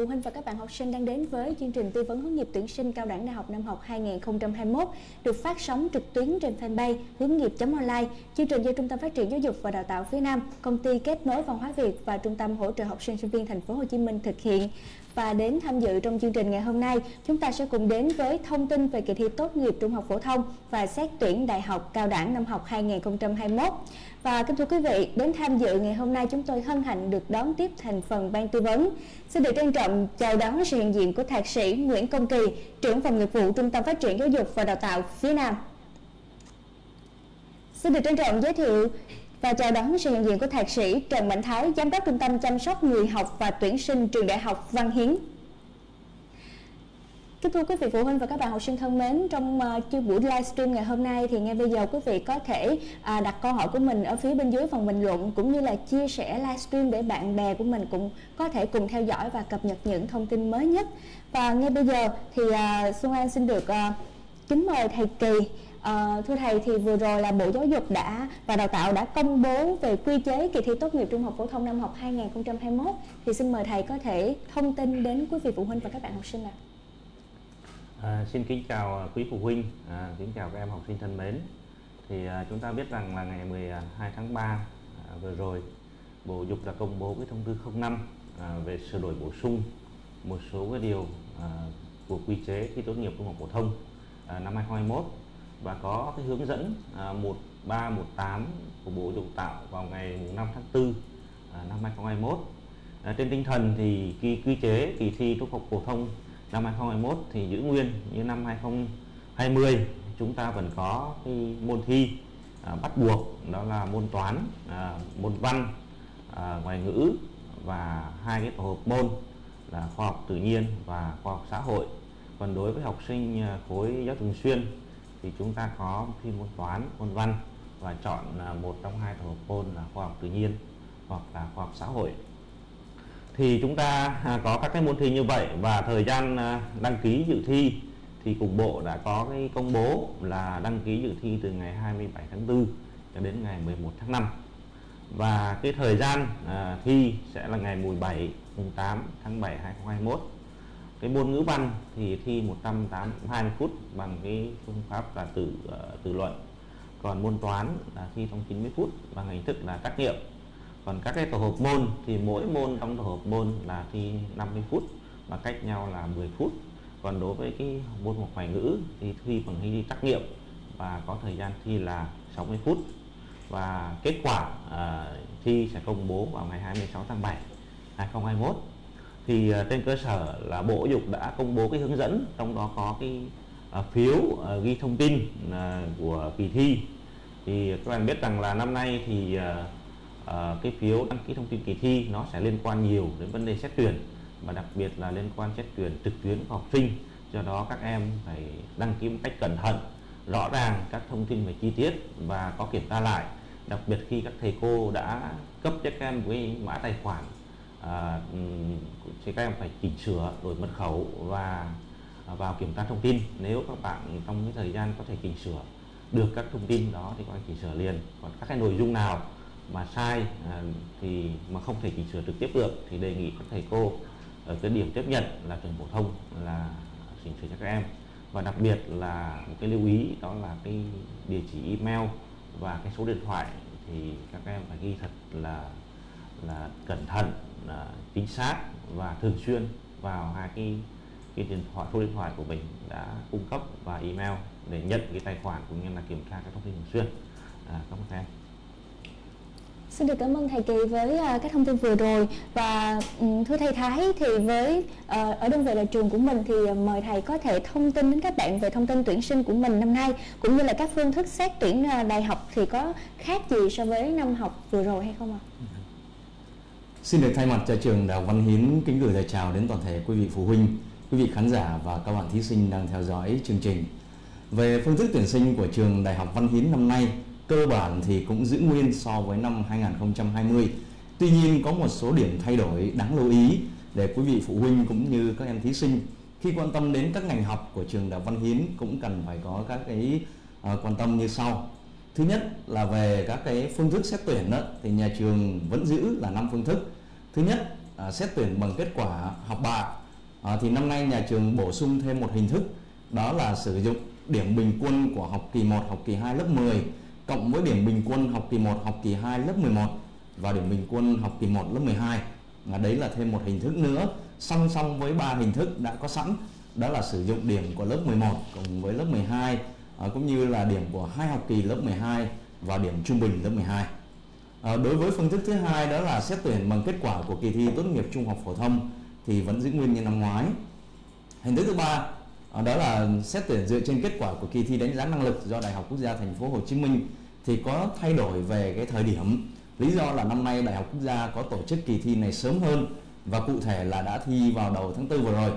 phụ huynh và các bạn học sinh đang đến với chương trình tư vấn hướng nghiệp tuyển sinh cao đẳng đại học năm học 2021 được phát sóng trực tuyến trên fanpage hướng nghiệp.online. Chương trình do Trung tâm Phát triển Giáo dục và Đào tạo phía Nam, công ty kết nối văn hóa Việt và Trung tâm hỗ trợ học sinh sinh viên thành phố Hồ Chí Minh thực hiện. Và đến tham dự trong chương trình ngày hôm nay, chúng ta sẽ cùng đến với thông tin về kỳ thi tốt nghiệp trung học phổ thông và xét tuyển đại học cao đẳng năm học 2021. Và kính thưa quý vị, đến tham dự ngày hôm nay chúng tôi hân hạnh được đón tiếp thành phần ban tư vấn. Xin được trân trọng chào đón sự hiện diện của Thạc sĩ Nguyễn Công Kỳ, trưởng phòng nghiệp vụ Trung tâm Phát triển Giáo dục và Đào tạo phía Nam. Xin được trân trọng giới thiệu và chào đón sự hiện diện của Thạc sĩ Trần Mạnh Thái, Giám đốc Trung tâm chăm sóc người học và tuyển sinh trường Đại học Văn Hiến. Kính thưa quý vị phụ huynh và các bạn học sinh thân mến, trong uh, buổi livestream ngày hôm nay thì ngay bây giờ quý vị có thể uh, đặt câu hỏi của mình ở phía bên dưới phần bình luận cũng như là chia sẻ livestream để bạn bè của mình cũng có thể cùng theo dõi và cập nhật những thông tin mới nhất. Và ngay bây giờ thì uh, Xuân An xin được uh, kính mời thầy Kỳ À, thưa thầy thì vừa rồi là Bộ Giáo dục đã và Đào tạo đã công bố về quy chế kỳ thi tốt nghiệp trung học phổ thông năm học 2021 thì xin mời thầy có thể thông tin đến quý vị phụ huynh và các bạn học sinh ạ. À, xin kính chào à, quý phụ huynh, à, kính chào các em học sinh thân mến. Thì à, chúng ta biết rằng là ngày 12 tháng 3 à, vừa rồi Bộ dục đã công bố cái thông tư 05 à, về sửa đổi bổ sung một số cái điều à, của quy chế thi tốt nghiệp trung học phổ thông à, năm 2021 và có cái hướng dẫn à, 1318 của Bộ dục Tạo vào ngày 5 tháng 4 à, năm 2021. À, trên tinh thần thì quy, quy chế kỳ thi trung học phổ thông năm 2021 thì giữ nguyên như năm 2020 chúng ta vẫn có cái môn thi à, bắt buộc đó là môn toán, à, môn văn, à, ngoại ngữ và hai cái tổ hợp môn là khoa học tự nhiên và khoa học xã hội. Còn đối với học sinh à, khối giáo thường xuyên thì chúng ta có thi môn toán, môn văn và chọn à, một trong hai tổ hợp môn là khoa học tự nhiên hoặc là khoa học xã hội. Thì chúng ta à, có các cái môn thi như vậy và thời gian à, đăng ký dự thi thì cục bộ đã có cái công bố là đăng ký dự thi từ ngày 27 tháng 4 cho đến ngày 11 tháng 5 và cái thời gian à, thi sẽ là ngày 17 mùng 8 tháng 7 2021 cái môn ngữ văn thì thi 182 phút bằng cái phương pháp là tự uh, tự luận. Còn môn toán là thi trong 90 phút bằng hình thức là trắc nghiệm. Còn các cái tổ hợp môn thì mỗi môn trong tổ hợp môn là thi 50 phút và cách nhau là 10 phút. Còn đối với cái môn học ngoại ngữ thì thi bằng hình thức trắc nghiệm và có thời gian thi là 60 phút. Và kết quả uh, thi sẽ công bố vào ngày 26 tháng 7 2021 thì à, trên cơ sở là Bộ Giáo dục đã công bố cái hướng dẫn, trong đó có cái à, phiếu à, ghi thông tin của kỳ thi. Thì các bạn biết rằng là năm nay thì cái phiếu đăng ký thông tin kỳ thi nó sẽ liên quan nhiều đến vấn đề xét tuyển, và đặc biệt là liên quan xét tuyển trực tuyến của học sinh. Do đó các em phải đăng ký một cách cẩn thận, rõ ràng các thông tin về chi tiết và có kiểm tra lại. Đặc biệt khi các thầy cô đã cấp cho các em với mã tài khoản à, ừ, thì các em phải chỉnh sửa đổi mật khẩu và à, vào kiểm tra thông tin. Nếu các bạn trong cái thời gian có thể chỉnh sửa được các thông tin đó thì các em chỉnh sửa liền. Còn các cái nội dung nào mà sai à, thì mà không thể chỉnh sửa trực tiếp được thì đề nghị các thầy cô ở cái điểm tiếp nhận là trường phổ thông là chỉnh sửa cho các em. Và đặc biệt là một cái lưu ý đó là cái địa chỉ email và cái số điện thoại thì các em phải ghi thật là là cẩn thận chính xác và thường xuyên vào hai cái cái điện thoại số điện thoại của mình đã cung cấp và email để nhận cái tài khoản cũng như là kiểm tra các thông tin thường xuyên à, cảm ơn các em Xin được cảm ơn thầy Kỳ với uh, các thông tin vừa rồi và um, thưa thầy Thái thì với uh, ở đơn vị là trường của mình thì uh, mời thầy có thể thông tin đến các bạn về thông tin tuyển sinh của mình năm nay cũng như là các phương thức xét tuyển uh, đại học thì có khác gì so với năm học vừa rồi hay không ạ? À? Xin được thay mặt cho trường Đại học Văn Hiến kính gửi lời chào đến toàn thể quý vị phụ huynh, quý vị khán giả và các bạn thí sinh đang theo dõi chương trình. Về phương thức tuyển sinh của trường Đại học Văn Hiến năm nay cơ bản thì cũng giữ nguyên so với năm 2020. Tuy nhiên có một số điểm thay đổi đáng lưu ý để quý vị phụ huynh cũng như các em thí sinh khi quan tâm đến các ngành học của trường Đại học Văn Hiến cũng cần phải có các cái uh, quan tâm như sau. Thứ nhất là về các cái phương thức xét tuyển đó thì nhà trường vẫn giữ là năm phương thức. Thứ nhất à, xét tuyển bằng kết quả học bạ à, thì năm nay nhà trường bổ sung thêm một hình thức đó là sử dụng điểm bình quân của học kỳ 1, học kỳ 2 lớp 10 cộng với điểm bình quân học kỳ 1, học kỳ 2 lớp 11 và điểm bình quân học kỳ 1 lớp 12. Và đấy là thêm một hình thức nữa song song với ba hình thức đã có sẵn đó là sử dụng điểm của lớp 11 cùng với lớp 12 à, cũng như là điểm của hai học kỳ lớp 12 và điểm trung bình lớp 12. À, ờ, đối với phương thức thứ hai đó là xét tuyển bằng kết quả của kỳ thi tốt nghiệp trung học phổ thông thì vẫn giữ nguyên như năm ngoái. Hình thức thứ ba à, đó là xét tuyển dựa trên kết quả của kỳ thi đánh giá năng lực do Đại học Quốc gia Thành phố Hồ Chí Minh thì có thay đổi về cái thời điểm. Lý do là năm nay Đại học Quốc gia có tổ chức kỳ thi này sớm hơn và cụ thể là đã thi vào đầu tháng 4 vừa rồi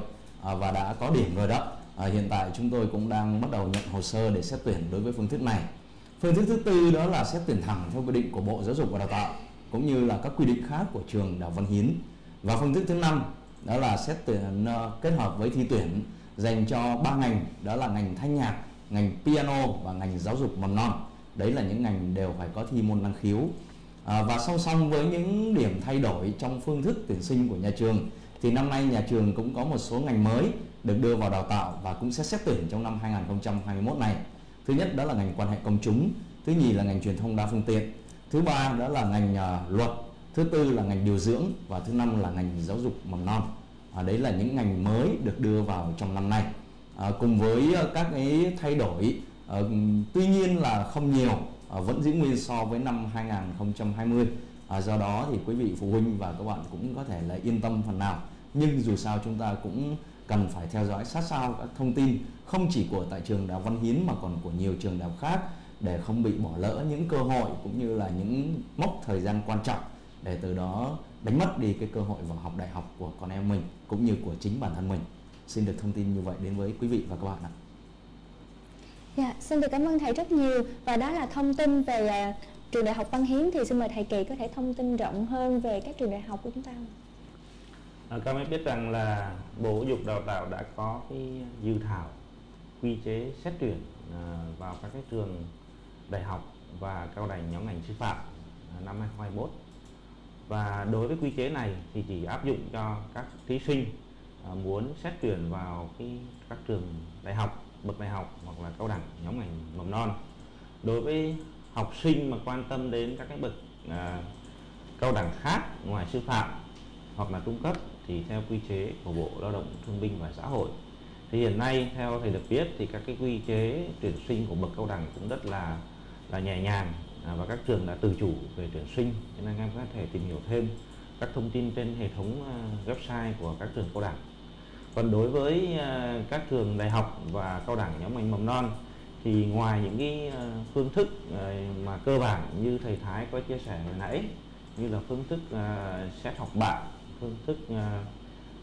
à, và đã có điểm rồi đó. À, hiện tại chúng tôi cũng đang bắt đầu nhận hồ sơ để xét tuyển đối với phương thức này. Phương thức thứ tư đó là xét tuyển thẳng theo quy định của Bộ Giáo dục và Đào tạo cũng như là các quy định khác của trường Đào Văn Hiến. Và phương thức thứ năm đó là xét tuyển uh, kết hợp với thi tuyển dành cho ba ngành đó là ngành thanh nhạc, ngành piano và ngành giáo dục mầm non. Đấy là những ngành đều phải có thi môn năng khiếu. À, và song song với những điểm thay đổi trong phương thức tuyển sinh của nhà trường thì năm nay nhà trường cũng có một số ngành mới được đưa vào đào tạo và cũng sẽ xét tuyển trong năm 2021 này. Thứ nhất đó là ngành quan hệ công chúng, thứ nhì là ngành truyền thông đa phương tiện, thứ ba đó là ngành uh, luật, thứ tư là ngành điều dưỡng và thứ năm là ngành giáo dục mầm non. À, đấy là những ngành mới được đưa vào trong năm nay. À, cùng với uh, các cái thay đổi, uh, tuy nhiên là không nhiều, uh, vẫn giữ nguyên so với năm 2020. À, do đó thì quý vị phụ huynh và các bạn cũng có thể là yên tâm phần nào nhưng dù sao chúng ta cũng cần phải theo dõi sát sao các thông tin không chỉ của tại trường Đại học Văn Hiến mà còn của nhiều trường đại học khác để không bị bỏ lỡ những cơ hội cũng như là những mốc thời gian quan trọng để từ đó đánh mất đi cái cơ hội vào học đại học của con em mình cũng như của chính bản thân mình. Xin được thông tin như vậy đến với quý vị và các bạn ạ. Dạ, xin được cảm ơn thầy rất nhiều và đó là thông tin về à, trường đại học Văn Hiến thì xin mời thầy Kỳ có thể thông tin rộng hơn về các trường đại học của chúng ta. À, các em biết rằng là Bộ Giáo dục Đào tạo đã có cái dự thảo quy chế xét tuyển à, vào các cái trường đại học và cao đẳng nhóm ngành sư phạm à, năm 2021 và đối với quy chế này thì chỉ áp dụng cho các thí sinh à, muốn xét tuyển vào cái các trường đại học bậc đại học hoặc là cao đẳng nhóm ngành mầm non. Đối với học sinh mà quan tâm đến các cái bậc à, cao đẳng khác ngoài sư phạm hoặc là trung cấp thì theo quy chế của Bộ Lao động Thương binh và Xã hội, thì hiện nay, theo thầy được biết, thì các cái quy chế tuyển sinh của bậc cao đẳng cũng rất là là nhẹ nhàng à, và các trường đã tự chủ về tuyển sinh. Cho nên em có thể tìm hiểu thêm các thông tin trên hệ thống à, website của các trường cao đẳng. Còn đối với à, các trường đại học và cao đẳng nhóm ngành mầm non, thì ngoài những cái phương thức mà cơ bản như thầy Thái có chia sẻ hồi nãy, như là phương thức xét học bạ phương thức à,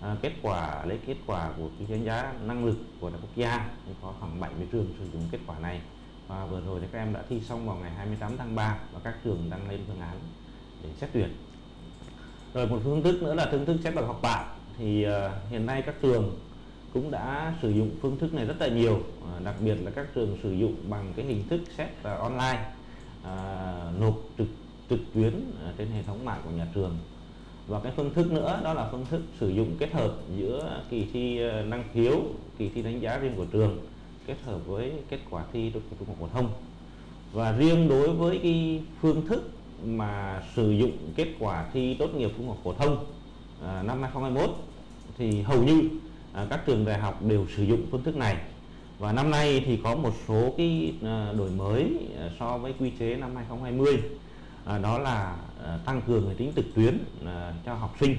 à, kết quả lấy kết quả của cái đánh giá năng lực của đại quốc gia thì có khoảng 70 trường sử dụng kết quả này. Và vừa rồi thì các em đã thi xong vào ngày 28 tháng 3 và các trường đang lên phương án để xét tuyển. Rồi một phương thức nữa là phương thức xét bằng học bạ. Thì uh, hiện nay các trường cũng đã sử dụng phương thức này rất là nhiều uh, đặc biệt là các trường sử dụng bằng cái hình thức xét uh, online uh, nộp trực trực tuyến uh, trên hệ thống mạng của nhà trường và cái phương thức nữa đó là phương thức sử dụng kết hợp giữa kỳ thi ờ, năng khiếu kỳ thi đánh giá riêng của trường kết hợp với kết quả thi tốt nghiệp trung học phổ thông. Và riêng đối với cái phương thức mà sử dụng kết quả thi tốt nghiệp trung học phổ thông à, năm 2021 thì hầu như à, các trường đại học đều sử dụng phương thức này. Và năm nay thì có một số cái à, đổi mới so với quy chế năm 2020 à, đó là Ờ, tăng cường cái tính trực tuyến ờ, cho học sinh.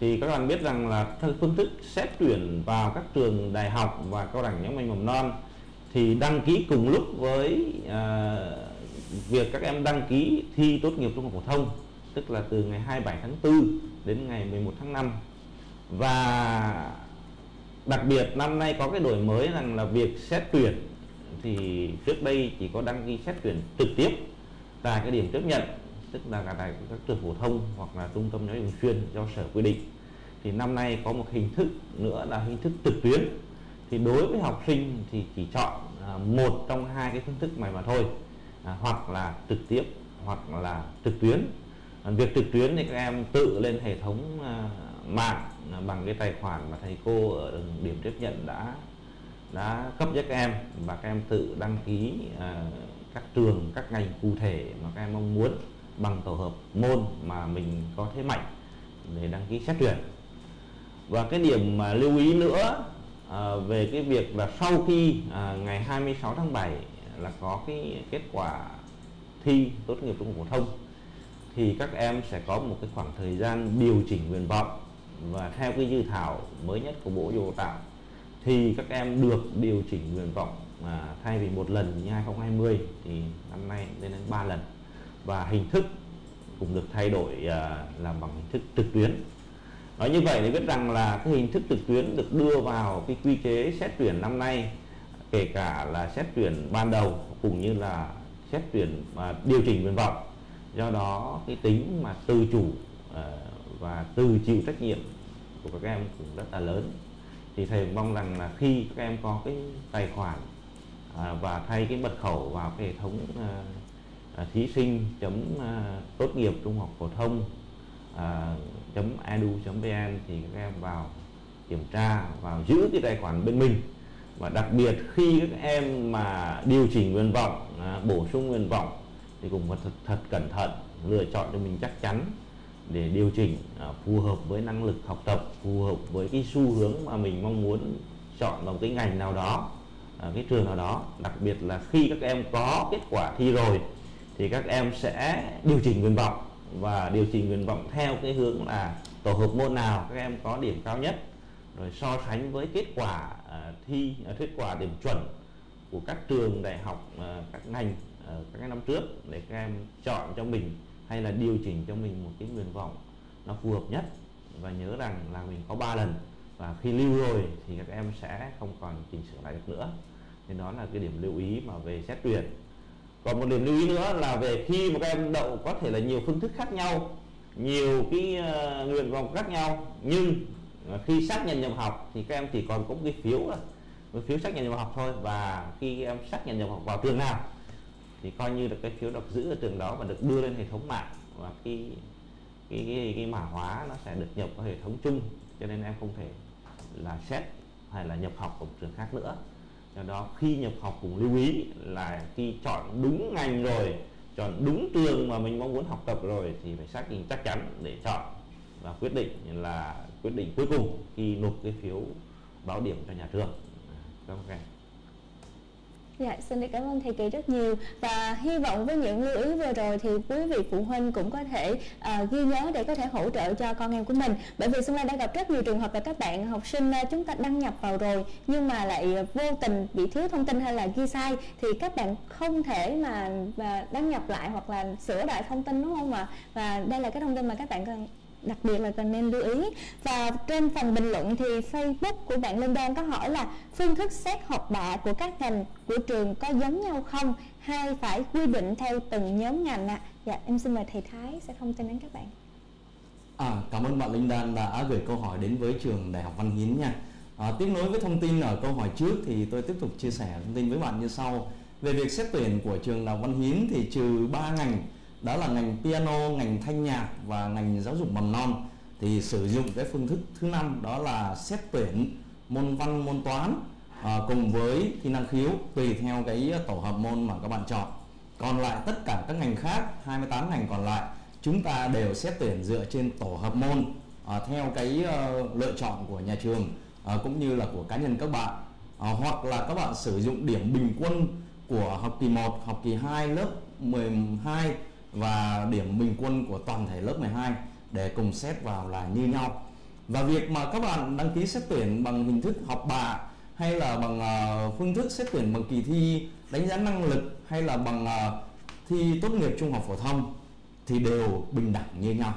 Thì các bạn biết rằng là theo phương thức xét tuyển vào các trường đại học và cao đẳng nhóm ngành mầm non thì đăng ký cùng lúc với à, việc các em đăng ký thi tốt nghiệp trung học phổ thông tức là từ ngày 27 tháng 4 đến ngày 11 tháng 5 và đặc biệt năm nay có cái đổi mới rằng là việc xét tuyển thì trước đây chỉ có đăng ký xét tuyển trực tiếp tại cái điểm tiếp nhận tức là cả tại các trường phổ thông hoặc là trung tâm giáo dục chuyên do sở quy định. Thì năm nay có một hình thức nữa là hình thức trực tuyến. Thì đối với học sinh thì chỉ chọn à, một trong hai cái phương thức này mà thôi. À, hoặc là trực tiếp hoặc là trực tuyến. À, việc trực tuyến thì các em tự lên hệ thống à, mạng à, bằng cái tài khoản mà thầy cô ở điểm tiếp nhận đã đã cấp cho các em. Và các em tự đăng ký à, các trường các ngành cụ thể mà các em mong muốn bằng tổ hợp môn mà mình có thế mạnh để đăng ký xét tuyển. Và cái điểm mà lưu ý nữa à, về cái việc là sau khi à, ngày 26 tháng 7 là có cái kết quả thi tốt nghiệp trung học phổ thông thì các em sẽ có một cái khoảng thời gian điều chỉnh nguyện vọng. Và theo cái dự thảo mới nhất của Bộ Giáo dục Tạo thì các em được điều chỉnh nguyện vọng à, thay vì một lần như 2020 thì năm nay lên đến 3 lần và hình thức cũng được thay đổi uh, làm bằng hình thức trực tuyến. Nói như vậy để biết rằng là cái hình thức trực tuyến được đưa vào cái quy chế xét tuyển năm nay kể cả là xét tuyển ban đầu cũng như là xét tuyển và điều chỉnh nguyện vọng. Do đó cái tính mà tự chủ uh, và tự chịu trách nhiệm của các em cũng rất là lớn. Thì thầy mong rằng là khi các em có cái tài khoản uh, và thay cái mật khẩu vào cái hệ thống uh, à, thí sinh chấm à, tốt nghiệp trung học phổ thông à, chấm edu vn thì các em vào kiểm tra vào giữ cái tài khoản bên mình. Và đặc biệt khi các em mà điều chỉnh nguyện vọng à, bổ sung nguyện vọng thì cũng phải thật, thật cẩn thận lựa chọn cho mình chắc chắn để điều chỉnh à, phù hợp với năng lực học tập phù hợp với cái xu hướng mà mình mong muốn chọn vào cái ngành nào đó à, cái trường nào đó. Đặc biệt là khi các em có kết quả thi rồi thì các em sẽ điều chỉnh nguyện vọng và điều chỉnh nguyện vọng theo cái hướng là tổ hợp môn nào các em có điểm cao nhất, rồi so sánh với kết quả ờ, thi ờ, kết quả điểm chuẩn của các trường đại học ờ, các ngành các năm trước để các em chọn cho mình hay là điều chỉnh cho mình một cái nguyện vọng nó phù hợp nhất. Và nhớ rằng là mình có 3 lần và khi lưu rồi thì các em sẽ không còn chỉnh sửa lại được nữa. Nên đó là cái điểm lưu ý mà về xét tuyển còn một điểm lưu ý nữa là về khi mà các em đậu có thể là nhiều phương thức khác nhau nhiều cái uh, nguyện vọng khác nhau nhưng ờ, khi xác nhận nhập học thì các em chỉ còn có một cái phiếu thôi một phiếu xác nhận nhập học thôi. Và khi em xác nhận nhập học vào trường nào thì coi như là cái phiếu đọc giữ ở trường đó và được đưa lên hệ thống mạng. Và cái cái cái, cái mã hóa nó sẽ được nhập vào hệ thống chung cho nên em không thể là xét hay là nhập học của một trường khác nữa do đó, khi nhập học cũng lưu ý là khi chọn đúng ngành rồi, chọn đúng trường mà mình mong muốn học tập rồi thì phải xác định chắc chắn để chọn và quyết định là quyết định cuối cùng khi nộp cái phiếu báo điểm cho nhà trường. Các em. Dạ, xin được cảm ơn thầy Kỳ rất nhiều. Và hy vọng với những lưu ý vừa rồi thì quý vị phụ huynh cũng có thể uh, ghi nhớ để có thể hỗ trợ cho con em của mình. Bởi vì Xuân Lan đã gặp rất nhiều trường hợp là các bạn học sinh uh, chúng ta đăng nhập vào rồi nhưng mà lại vô tình bị thiếu thông tin hay là ghi sai thì các bạn không thể mà và đăng nhập lại hoặc là sửa lại thông tin đúng không ạ? Và đây là cái thông tin mà các bạn cần đặc biệt là cần nên lưu ý và trên phần bình luận thì Facebook của bạn Linh Đan có hỏi là phương thức xét học bạ của các ngành của trường có giống nhau không hay phải quy định theo từng nhóm ngành ạ à? dạ em xin mời thầy Thái sẽ thông tin đến các bạn À, cảm ơn bạn Linh Đan đã gửi câu hỏi đến với trường Đại học Văn Hiến nha. À, tiếp nối với thông tin ở câu hỏi trước thì tôi tiếp tục chia sẻ thông tin với bạn như sau. Về việc xét tuyển của trường Đại học Văn Hiến thì trừ 3 ngành đó là ngành piano, ngành thanh nhạc và ngành giáo dục mầm non. Thì sử dụng cái phương thức thứ năm đó là xét tuyển môn văn môn toán à, cùng với kỹ năng khiếu tùy theo cái tổ hợp môn mà các bạn chọn. Còn lại tất cả các ngành khác 28 ngành còn lại chúng ta đều xét tuyển dựa trên tổ hợp môn à, theo cái uh, lựa chọn của nhà trường à, cũng như là của cá nhân các bạn. À, hoặc là các bạn sử dụng điểm bình quân của học kỳ 1, học kỳ 2 lớp 12 và điểm bình quân của toàn thể lớp 12 để cùng xét vào là như nhau. Và việc mà các bạn đăng ký xét tuyển bằng hình thức học bạ hay là bằng uh, phương thức xét tuyển bằng kỳ thi đánh giá năng lực hay là bằng uh, thi tốt nghiệp trung học phổ thông thì đều bình đẳng như nhau.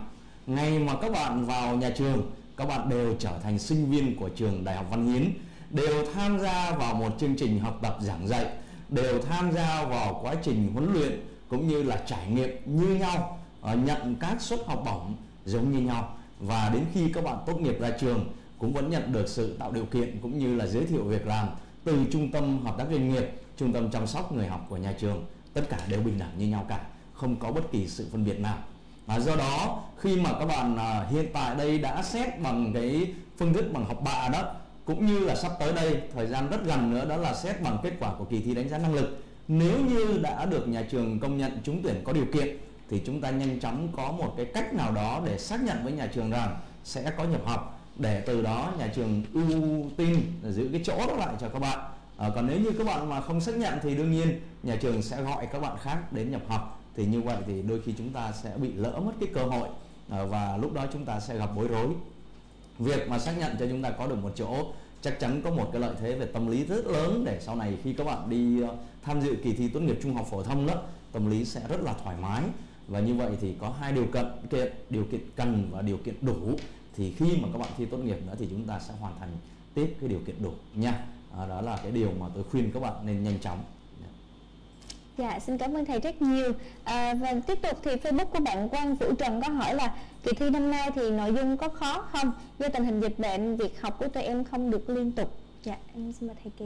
Ngày mà các bạn vào nhà trường các bạn đều trở thành sinh viên của trường Đại học Văn Hiến đều tham gia vào một chương trình học tập giảng dạy đều tham gia vào quá trình huấn luyện cũng như là trải nghiệm như nhau ờ, nhận các suất học bổng giống như nhau và đến khi các bạn tốt nghiệp ra trường cũng vẫn nhận được sự tạo điều kiện cũng như là giới thiệu việc làm từ trung tâm hợp tác doanh nghiệp, trung tâm chăm sóc người học của nhà trường, tất cả đều bình đẳng như nhau cả, không có bất kỳ sự phân biệt nào. Và do đó khi mà các bạn à, hiện tại đây đã xét bằng cái phương thức bằng học bạ đó cũng như là sắp tới đây thời gian rất gần nữa đó là xét bằng kết quả của kỳ thi đánh giá năng lực nếu như đã được nhà trường công nhận trúng tuyển có điều kiện thì chúng ta nhanh chóng có một cái cách nào đó để xác nhận với nhà trường rằng sẽ có nhập học để từ đó nhà trường ưu tiên giữ cái chỗ đó lại cho các bạn. À, còn nếu như các bạn mà không xác nhận thì đương nhiên nhà trường sẽ gọi các bạn khác đến nhập học. Thì như vậy thì đôi khi chúng ta sẽ bị lỡ mất cái cơ hội à, và lúc đó chúng ta sẽ gặp bối rối. Việc mà xác nhận cho chúng ta có được một chỗ chắc chắn có một cái lợi thế về tâm lý rất lớn để sau này khi các bạn đi ờ, tham dự kỳ thi tốt nghiệp trung học phổ thông đó tâm lý sẽ rất là thoải mái. Và như vậy thì có hai điều kiện kiện điều kiện cần và điều kiện đủ. Thì khi mà các bạn thi tốt nghiệp nữa thì chúng ta sẽ hoàn thành tiếp cái điều kiện đủ nha. À, đó là cái điều mà tôi khuyên các bạn nên nhanh chóng. Dạ, xin cảm ơn thầy rất nhiều. À, và tiếp tục thì Facebook của bạn Quang Vũ Trần có hỏi là kỳ thi năm nay thì nội dung có khó không? Do tình hình dịch bệnh, việc học của tụi em không được liên tục. Dạ, em xin mời thầy Kỳ.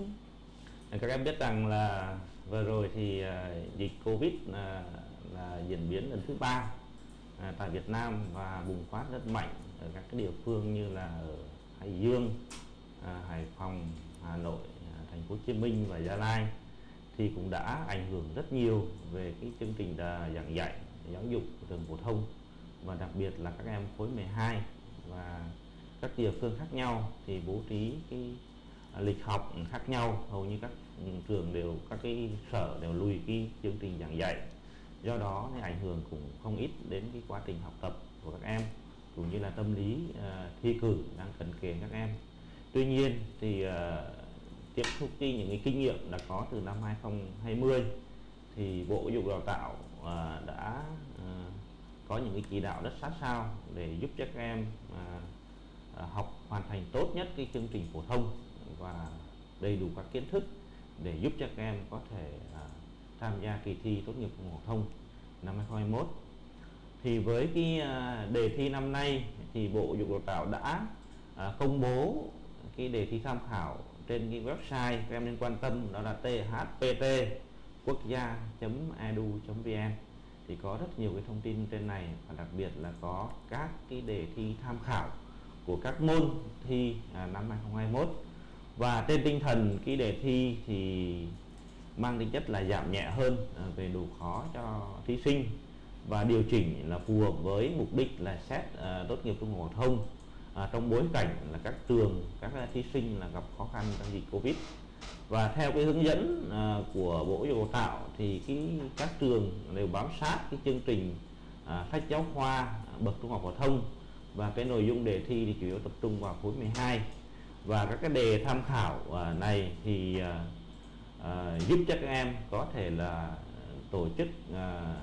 Các em biết rằng là vừa rồi thì uh, dịch Covid uh, là diễn biến lần thứ ba uh, tại Việt Nam và bùng phát rất mạnh ở các cái địa phương như là ở Hải Dương, uh, Hải Phòng, Hà Nội, uh, Thành phố Hồ Chí Minh và Gia Lai thì cũng đã ảnh hưởng rất nhiều về cái chương trình giảng dạy giáo dục của trường phổ thông và đặc biệt là các em khối 12 và các địa phương khác nhau thì bố trí cái lịch học khác nhau. Hầu như các trường đều các cái sở đều lùi cái chương trình giảng dạy. Do đó thì ảnh hưởng cũng không ít đến cái quá trình học tập của các em cũng như là tâm lý uh, thi cử đang cần kề các em. Tuy nhiên thì uh, tiếp thu đi những cái kinh nghiệm đã có từ năm 2020 thì Bộ Giáo dục Đào tạo à, đã à, có những cái chỉ đạo rất sát sao để giúp cho các em à, à, học hoàn thành tốt nhất cái chương trình phổ thông và đầy đủ các kiến thức để giúp cho các em có thể à, tham gia kỳ thi tốt nghiệp phổ thông năm 2021 thì với cái à, đề thi năm nay thì Bộ Giáo dục Đào tạo đã à, công bố cái đề thi tham khảo trên cái website các em nên quan tâm đó là thpt quốc gia.edu.vn thì có rất nhiều cái thông tin trên này và đặc biệt là có các cái đề thi tham khảo của các môn thi à, năm 2021 và trên tinh thần cái đề thi thì mang tính chất là giảm nhẹ hơn à, về độ khó cho thí sinh. Và điều chỉnh là phù hợp với mục đích là xét à, tốt nghiệp trung học phổ thông à, trong bối cảnh là các trường các thí sinh là gặp khó khăn trong dịch covid. Và theo cái hướng dẫn à, của bộ giáo dục tạo thì cái các trường đều bám sát cái chương trình à, sách giáo khoa à, bậc trung học phổ thông. Và cái nội dung đề thi thì chủ yếu tập trung vào khối 12 và các cái đề tham khảo à, này thì à, à, giúp cho các em có thể là tổ chức à,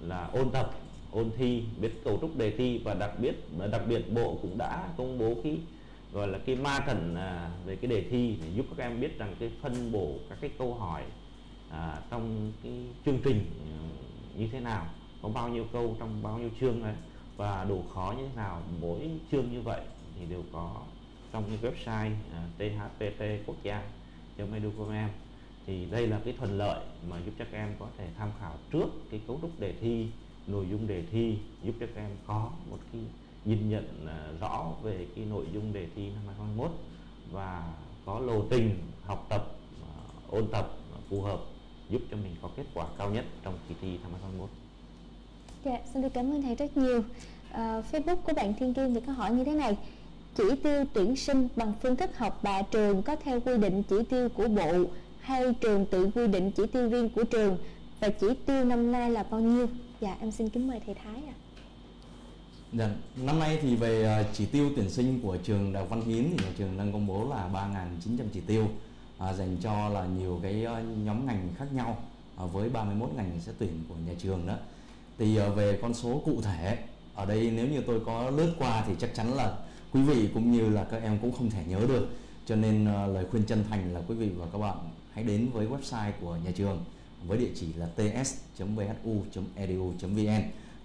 là ôn tập ôn thi biết cấu trúc đề thi và đặc biệt đặc biệt bộ cũng đã công bố cái gọi là cái ma thần à, về cái đề thi để giúp các em biết rằng cái phân bổ các cái câu hỏi à, trong cái chương trình ừ, như thế nào có bao nhiêu câu trong bao nhiêu chương đấy và độ khó như thế nào mỗi chương như vậy thì đều có trong cái website à, thpt quốc gia edu.com thì đây là cái thuận lợi mà giúp cho các em có thể tham khảo trước cái cấu trúc đề thi nội dung đề thi giúp cho các em có một cái nhìn nhận à, rõ về cái nội dung đề thi năm 2021 và có lộ trình học tập à, ôn tập phù hợp giúp cho mình có kết quả cao nhất trong kỳ thi năm 2021. Dạ, xin được cảm ơn thầy rất nhiều. À, Facebook của bạn Thiên Kim thì có hỏi như thế này. Chỉ tiêu tuyển sinh bằng phương thức học bạ trường có theo quy định chỉ tiêu của bộ hay trường tự quy định chỉ tiêu riêng của trường và chỉ tiêu năm nay là bao nhiêu? Dạ, em xin kính mời thầy Thái ạ. À. Dạ, năm nay thì về à, chỉ tiêu tuyển sinh của trường Đại học Văn Hiến thì nhà trường đang công bố là 3.900 chỉ tiêu à, dành cho là nhiều cái à, nhóm ngành khác nhau à, với 31 ngành sẽ tuyển của nhà trường đó. Thì à, về con số cụ thể ở đây nếu như tôi có lướt qua thì chắc chắn là quý vị cũng như là các em cũng không thể nhớ được. Cho nên à, lời khuyên chân thành là quý vị và các bạn hãy đến với website của nhà trường với địa chỉ là ts.vhu.edu.vn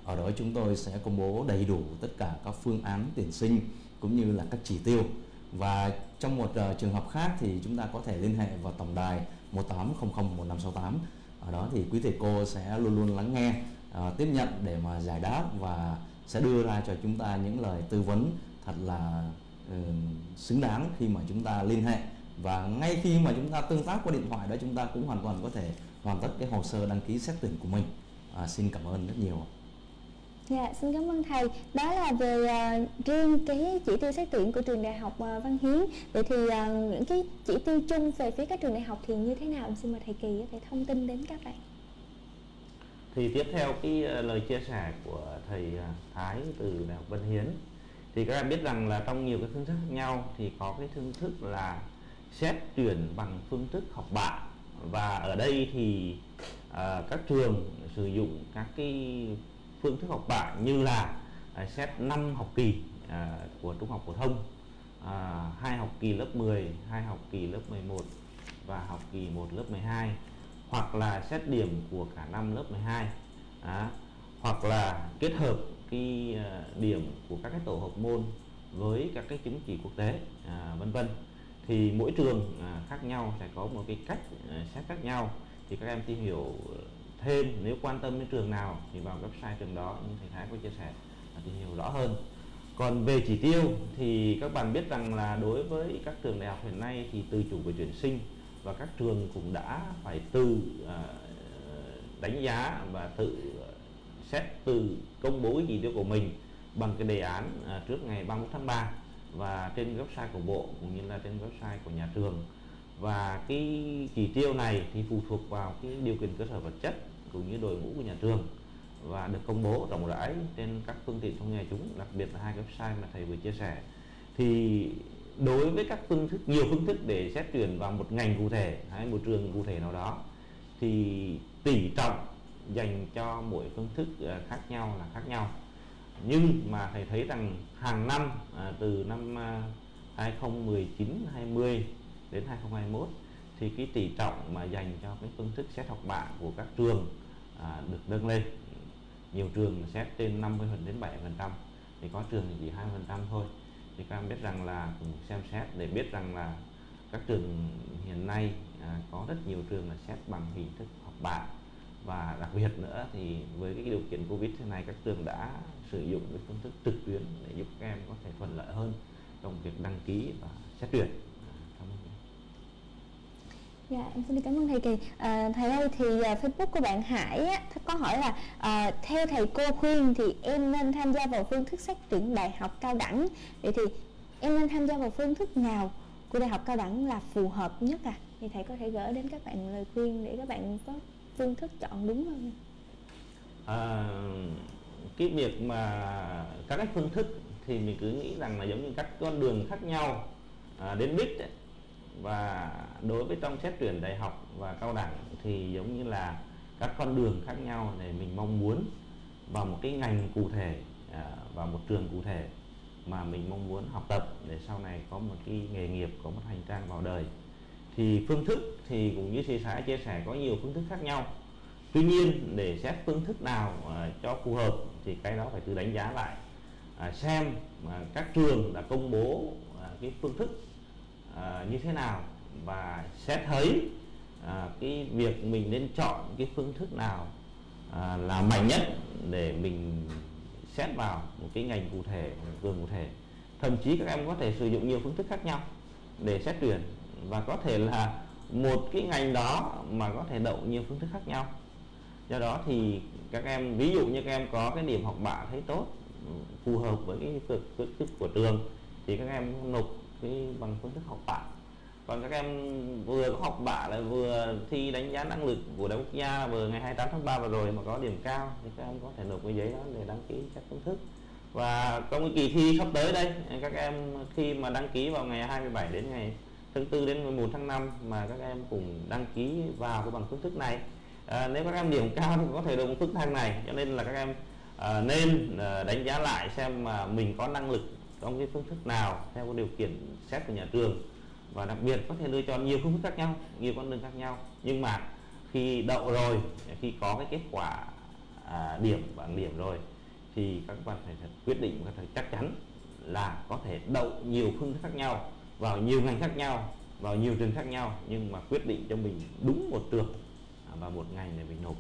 ở đó chúng tôi sẽ công bố đầy đủ tất cả các phương án tuyển sinh cũng như là các chỉ tiêu. Và trong một uh, trường hợp khác thì chúng ta có thể liên hệ vào tổng đài 1800 1568 ở đó thì quý thầy cô sẽ luôn luôn lắng nghe uh, tiếp nhận để mà giải đáp và sẽ đưa ra cho chúng ta những lời tư vấn thật là uh, xứng đáng khi mà chúng ta liên hệ. Và ngay khi mà chúng ta tương tác qua điện thoại đó chúng ta cũng hoàn toàn có thể hoàn tất cái hồ sơ đăng ký xét tuyển của mình à, xin cảm ơn rất nhiều Dạ, xin cảm ơn thầy. Đó là về uh, riêng cái chỉ tiêu xét tuyển của trường đại học uh, Văn Hiến. Vậy thì uh, những cái chỉ tiêu chung về phía các trường đại học thì như thế nào? Em xin mời thầy Kỳ có thể thông tin đến các bạn. Thì tiếp theo cái uh, lời chia sẻ của thầy uh, Thái từ đại học Văn Hiến thì các em biết rằng là trong nhiều cái phương thức khác nhau thì có cái phương thức là xét tuyển bằng phương thức học bạ và ở đây thì à, các trường sử dụng các cái phương thức học bạ như là à, xét 5 học kỳ à, của trung học phổ thông à, hai học kỳ lớp 10, hai học kỳ lớp 11 và học kỳ 1 lớp 12 hoặc là xét điểm của cả năm lớp 12 à, hoặc là kết hợp cái à, điểm của các cái tổ hợp môn với các cái chứng chỉ quốc tế à, vân vân thì mỗi trường à, khác nhau sẽ có một cái cách à, xét khác nhau. Thì các em tìm hiểu thêm nếu quan tâm đến trường nào thì vào website trường đó như thầy Thái có chia sẻ và tìm hiểu rõ hơn. Còn về chỉ tiêu thì các bạn biết rằng là đối với các trường đại học hiện nay thì tự chủ về tuyển sinh và các trường cũng đã phải tự à, đánh giá và tự xét từ công bố cái chỉ tiêu của mình bằng cái đề án à, trước ngày 31 tháng 3 và trên website của bộ cũng như là trên website của nhà trường. Và cái chỉ tiêu này thì phụ thuộc vào cái điều kiện cơ sở vật chất cũng như đội ngũ của nhà trường và được công bố rộng rãi trên các phương tiện thông tin chúng, đặc biệt là hai website mà thầy vừa chia sẻ. Thì đối với các phương thức, nhiều phương thức để xét tuyển vào một ngành cụ thể hay một trường cụ thể nào đó, thì tỷ trọng dành cho mỗi phương thức ờ, khác nhau là khác nhau nhưng mà thầy thấy rằng hàng năm à, từ năm à, 2019 20 đến 2021 thì cái tỷ trọng mà dành cho cái phương thức xét học bạ của các trường à, được nâng lên. Nhiều trường xét trên 50 đến 7 phần trăm thì có trường thì chỉ 2 phần trăm thôi. Thì các em biết rằng là cùng xem xét để biết rằng là các trường hiện nay à, có rất nhiều trường là xét bằng hình thức học bạ và đặc biệt nữa thì với cái điều kiện covid thế này các trường đã sử dụng cái phương thức trực tuyến để giúp các em có thể thuận lợi hơn trong việc đăng ký và xét tuyển cảm ơn Dạ, em xin cảm ơn thầy Kỳ. À, thầy ơi, thì uh, Facebook của bạn Hải á, có hỏi là uh, theo thầy cô khuyên thì em nên tham gia vào phương thức xét tuyển đại học cao đẳng. Vậy thì em nên tham gia vào phương thức nào của đại học cao đẳng là phù hợp nhất à? Thì thầy có thể gửi đến các bạn lời khuyên để các bạn có phương thức chọn đúng hơn. À, cái việc mà các cái phương thức thì mình cứ nghĩ rằng là giống như các con đường khác nhau à, đến đích đấy. và đối với trong xét tuyển đại học và cao đẳng thì giống như là các con đường khác nhau để mình mong muốn vào một cái ngành cụ thể à, vào một trường cụ thể mà mình mong muốn học tập để sau này có một cái nghề nghiệp có một hành trang vào đời thì phương thức thì cũng như sư xã chia sẻ có nhiều phương thức khác nhau. Tuy nhiên để xét phương thức nào uh, cho phù hợp thì cái đó phải tự đánh giá lại. Uh, xem uh, các trường đã công bố uh, cái phương thức uh, như thế nào và xét thấy uh, cái việc mình nên chọn cái phương thức nào uh, là mạnh nhất để mình xét vào một cái ngành cụ thể một trường cụ thể. Thậm chí các em có thể sử dụng nhiều phương thức khác nhau để xét tuyển và có thể là một cái ngành đó mà có thể đậu nhiều phương thức khác nhau. Do đó thì các em, ví dụ như các em có cái điểm học bạ thấy tốt ừ, phù hợp với cái cực cực thức của trường, thì các em nộp cái bằng phương thức học bạ. Còn các em vừa có học bạ lại vừa thi đánh giá năng lực của đại quốc gia vừa ngày 28 tháng 3 vừa rồi mà có điểm cao, thì các em có thể nộp cái giấy đó để đăng ký các phương thức. Và trong cái kỳ thi sắp tới đây, các em khi mà đăng ký vào ngày 27 đến ngày tháng 4 đến 14 tháng 5 mà các em cùng đăng ký vào cái bằng phương thức này. À, nếu các em điểm cao thì có thể được phương thức này cho nên là các em à, nên à, đánh giá lại xem mà mình có năng lực trong cái phương thức nào theo cái điều kiện xét của nhà trường. Và đặc biệt có thể lựa chọn nhiều phương thức khác nhau nhiều con đường khác nhau. Nhưng mà khi đậu rồi khi có cái kết quả à, điểm bằng điểm rồi thì các bạn phải quyết định và thật chắc chắn là có thể đậu nhiều phương thức khác nhau vào nhiều ngành khác nhau vào nhiều trường khác nhau nhưng mà quyết định cho mình đúng một trường à, và một ngành để mình nộp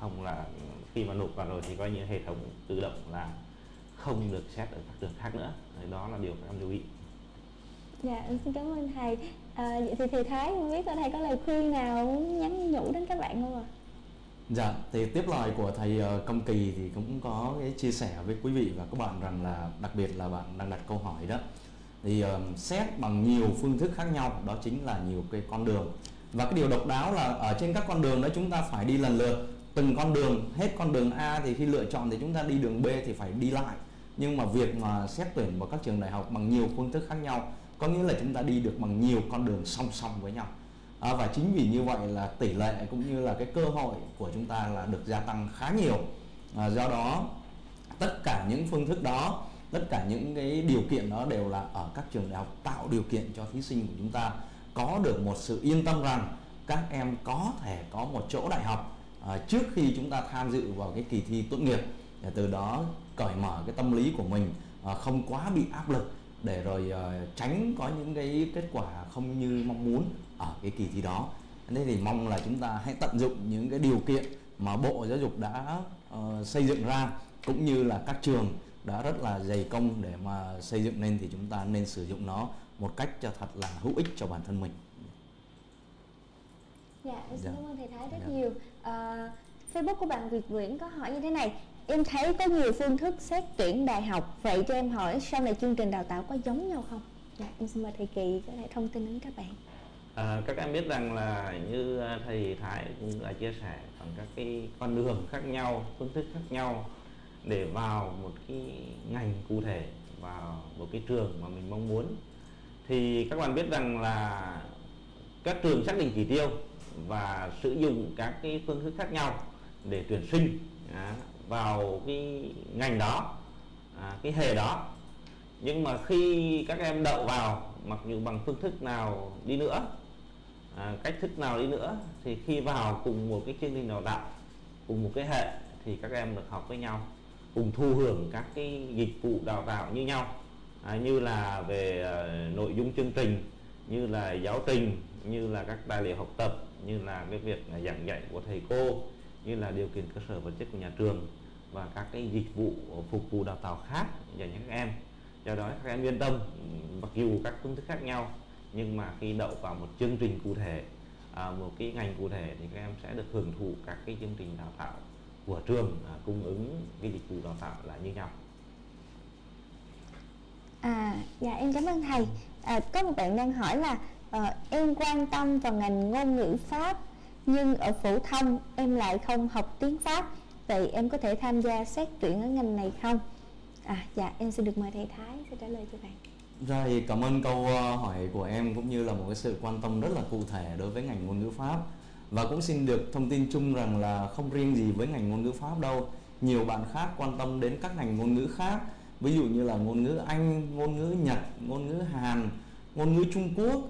không là khi mà nộp vào rồi thì coi như hệ thống tự động là không được xét ở các trường khác nữa Đấy, đó là điều các em lưu ý Dạ, em xin cảm ơn thầy. À, vậy thì thầy Thái không biết là thầy có lời khuyên nào muốn nhắn nhủ đến các bạn không ạ? Dạ, thì tiếp lời của thầy ờ, Công Kỳ thì cũng có cái chia sẻ với quý vị và các bạn rằng là đặc biệt là bạn đang đặt câu hỏi đó thì uh, xét bằng nhiều phương thức khác nhau đó chính là nhiều cái con đường. Và cái điều độc đáo là ở trên các con đường đó chúng ta phải đi lần lượt. Từng con đường hết con đường A thì khi lựa chọn thì chúng ta đi đường B thì phải đi lại. Nhưng mà việc mà xét tuyển vào các trường đại học bằng nhiều phương thức khác nhau có nghĩa là chúng ta đi được bằng nhiều con đường song song với nhau. À, và chính vì như vậy là tỷ lệ cũng như là cái cơ hội của chúng ta là được gia tăng khá nhiều. À, do đó tất cả những phương thức đó tất cả những cái điều kiện đó đều là ở các trường đại học tạo điều kiện cho thí sinh của chúng ta có được một sự yên tâm rằng các em có thể có một chỗ đại học à, trước khi chúng ta tham dự vào cái kỳ thi tốt nghiệp. Để từ đó cởi mở cái tâm lý của mình à, không quá bị áp lực để rồi uh, tránh có những cái kết quả không như mong muốn ở cái kỳ thi đó. Nên thì mong là chúng ta hãy tận dụng những cái điều kiện mà bộ giáo dục đã uh, xây dựng ra cũng như là các trường đã rất là dày công để mà xây dựng nên thì chúng ta nên sử dụng nó một cách cho thật là hữu ích cho bản thân mình Dạ, em xin Dạ. cảm ơn thầy Thái rất Dạ. nhiều. À, Facebook của bạn Việt Nguyễn có hỏi như thế này. Em thấy có nhiều phương thức xét tuyển đại học. Vậy cho em hỏi sau này chương trình đào tạo có giống nhau không? Dạ, em xin mời thầy Kỳ có thể thông tin đến các bạn. À, các em biết rằng là như à, thầy Thái cũng đã chia sẻ bằng các cái con đường khác nhau, phương thức khác nhau để vào một cái ngành cụ thể vào một cái trường mà mình mong muốn. Thì các bạn biết rằng là các trường xác định chỉ tiêu và sử dụng các cái phương thức khác nhau để tuyển sinh à, vào cái ngành đó à, cái hệ đó. Nhưng mà khi các em đậu vào mặc dù bằng phương thức nào đi nữa à, cách thức nào đi nữa thì khi vào cùng một cái chương trình đào tạo cùng một cái hệ thì các em được học với nhau cùng thu hưởng các cái dịch vụ đào tạo như nhau. À, như là về ờ, nội dung chương trình như là giáo trình như là các tài liệu học tập như là cái việc giảng dạy của thầy cô như là điều kiện cơ sở vật chất của nhà trường và các cái dịch vụ phục vụ đào tạo khác dành cho các em. Do đó các em yên tâm mặc dù các phương thức khác nhau nhưng mà khi đậu vào một chương trình cụ thể à, một cái ngành cụ thể thì các em sẽ được hưởng thụ các cái chương trình đào tạo của trường à, cung ứng cái dịch vụ đào tạo là như nhau À, dạ em cảm ơn thầy. À, có một bạn đang hỏi là ờ, em quan tâm vào ngành ngôn ngữ Pháp nhưng ở phổ thông em lại không học tiếng Pháp. Vậy em có thể tham gia xét tuyển ở ngành này không? À, dạ em xin được mời thầy Thái sẽ trả lời cho bạn. Rồi cảm ơn câu ờ, hỏi của em cũng như là một cái sự quan tâm rất là cụ thể đối với ngành ngôn ngữ Pháp và cũng xin được thông tin chung rằng là không riêng gì với ngành ngôn ngữ Pháp đâu nhiều bạn khác quan tâm đến các ngành ngôn ngữ khác ví dụ như là ngôn ngữ Anh, ngôn ngữ Nhật, ngôn ngữ Hàn, ngôn ngữ Trung Quốc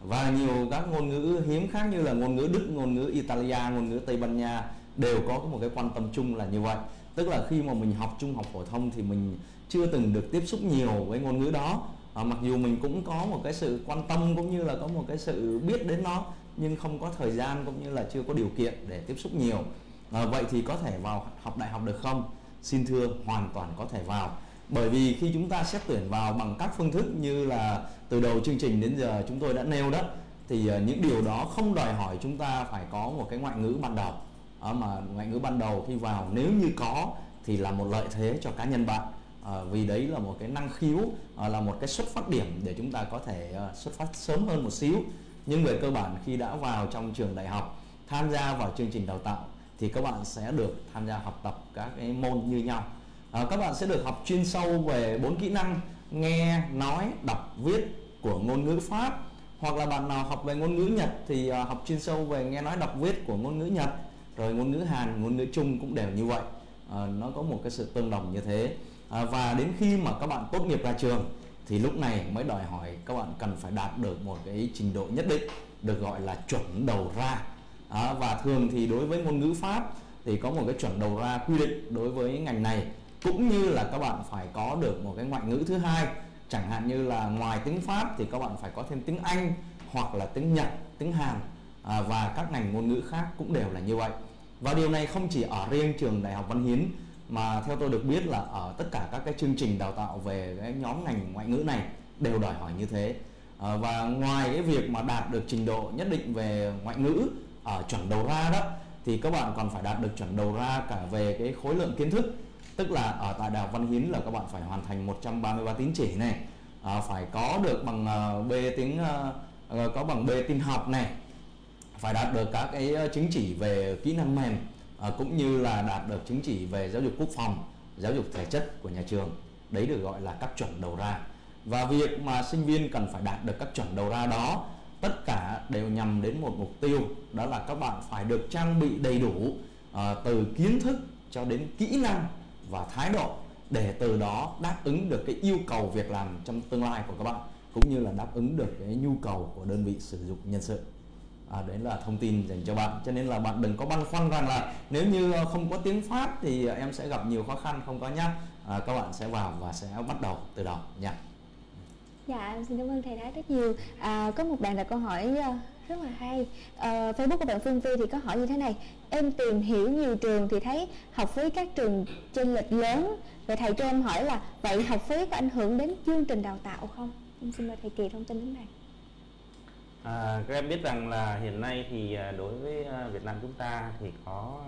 và nhiều các ngôn ngữ hiếm khác như là ngôn ngữ Đức, ngôn ngữ Italia, ngôn ngữ Tây Ban Nha đều có một cái quan tâm chung là như vậy tức là khi mà mình học trung học phổ thông thì mình chưa từng được tiếp xúc nhiều với ngôn ngữ đó à, mặc dù mình cũng có một cái sự quan tâm cũng như là có một cái sự biết đến nó nhưng không có thời gian cũng như là chưa có điều kiện để tiếp xúc nhiều. À, vậy thì có thể vào học đại học được không? Xin thưa hoàn toàn có thể vào. Bởi vì khi chúng ta xét tuyển vào bằng các phương thức như là từ đầu chương trình đến giờ chúng tôi đã nêu đó thì ờ, những điều đó không đòi hỏi chúng ta phải có một cái ngoại ngữ ban đầu. À, mà ngoại ngữ ban đầu khi vào nếu như có thì là một lợi thế cho cá nhân bạn. À, vì đấy là một cái năng khiếu à, là một cái xuất phát điểm để chúng ta có thể à, xuất phát sớm hơn một xíu nhưng về cơ bản khi đã vào trong trường đại học tham gia vào chương trình đào tạo thì các bạn sẽ được tham gia học tập các cái môn như nhau. À, các bạn sẽ được học chuyên sâu về bốn kỹ năng nghe nói đọc viết của ngôn ngữ pháp. Hoặc là bạn nào học về ngôn ngữ nhật thì à, học chuyên sâu về nghe nói đọc viết của ngôn ngữ nhật. Rồi ngôn ngữ hàn ngôn ngữ trung cũng đều như vậy. À, nó có một cái sự tương đồng như thế. À, và đến khi mà các bạn tốt nghiệp ra trường thì lúc này mới đòi hỏi các bạn cần phải đạt được một cái trình độ nhất định được gọi là chuẩn đầu ra. À, và thường thì đối với ngôn ngữ pháp thì có một cái chuẩn đầu ra quy định đối với ngành này. Cũng như là các bạn phải có được một cái ngoại ngữ thứ hai. Chẳng hạn như là ngoài tiếng Pháp thì các bạn phải có thêm tiếng Anh hoặc là tiếng Nhật, tiếng Hàn à, và các ngành ngôn ngữ khác cũng đều là như vậy. Và điều này không chỉ ở riêng trường Đại học Văn Hiến mà theo tôi được biết là ở tất cả các cái chương trình đào tạo về cái nhóm ngành ngoại ngữ này đều đòi hỏi như thế. À, và ngoài cái việc mà đạt được trình độ nhất định về ngoại ngữ ở chuẩn đầu ra đó thì các bạn còn phải đạt được chuẩn đầu ra cả về cái khối lượng kiến thức tức là ở tại đại học Văn Hiến là các bạn phải hoàn thành 133 tín chỉ này à, phải có được bằng uh, B tiếng uh, có bằng B tin học này phải đạt được các cái chứng chỉ về kỹ năng mềm Ờ, cũng như là đạt được chứng chỉ về giáo dục quốc phòng giáo dục thể chất của nhà trường. Đấy được gọi là các chuẩn đầu ra. Và việc mà sinh viên cần phải đạt được các chuẩn đầu ra đó tất cả đều nhằm đến một mục tiêu đó là các bạn phải được trang bị đầy đủ à, từ kiến thức cho đến kỹ năng và thái độ để từ đó đáp ứng được cái yêu cầu việc làm trong tương lai của các bạn cũng như là đáp ứng được cái nhu cầu của đơn vị sử dụng nhân sự à, đấy là thông tin dành cho bạn cho nên là bạn đừng có băn khoăn rằng là nếu như ờ, không có tiếng pháp thì ờ, em sẽ gặp nhiều khó khăn không có nhá à, các bạn sẽ vào và sẽ bắt đầu từ đầu nha Dạ, xin cảm ơn thầy đã rất nhiều. À, có một bạn đặt câu hỏi ờ, rất là hay. À, Facebook của bạn Phương Vi thì có hỏi như thế này: em tìm hiểu nhiều trường thì thấy học phí các trường trên lệch lớn. Vậy thầy cho em hỏi là vậy học phí có ảnh hưởng đến chương trình đào tạo không? Em xin mời thầy Kỳ thông tin đến bạn À, các em biết rằng là hiện nay thì à, đối với à, Việt Nam chúng ta thì có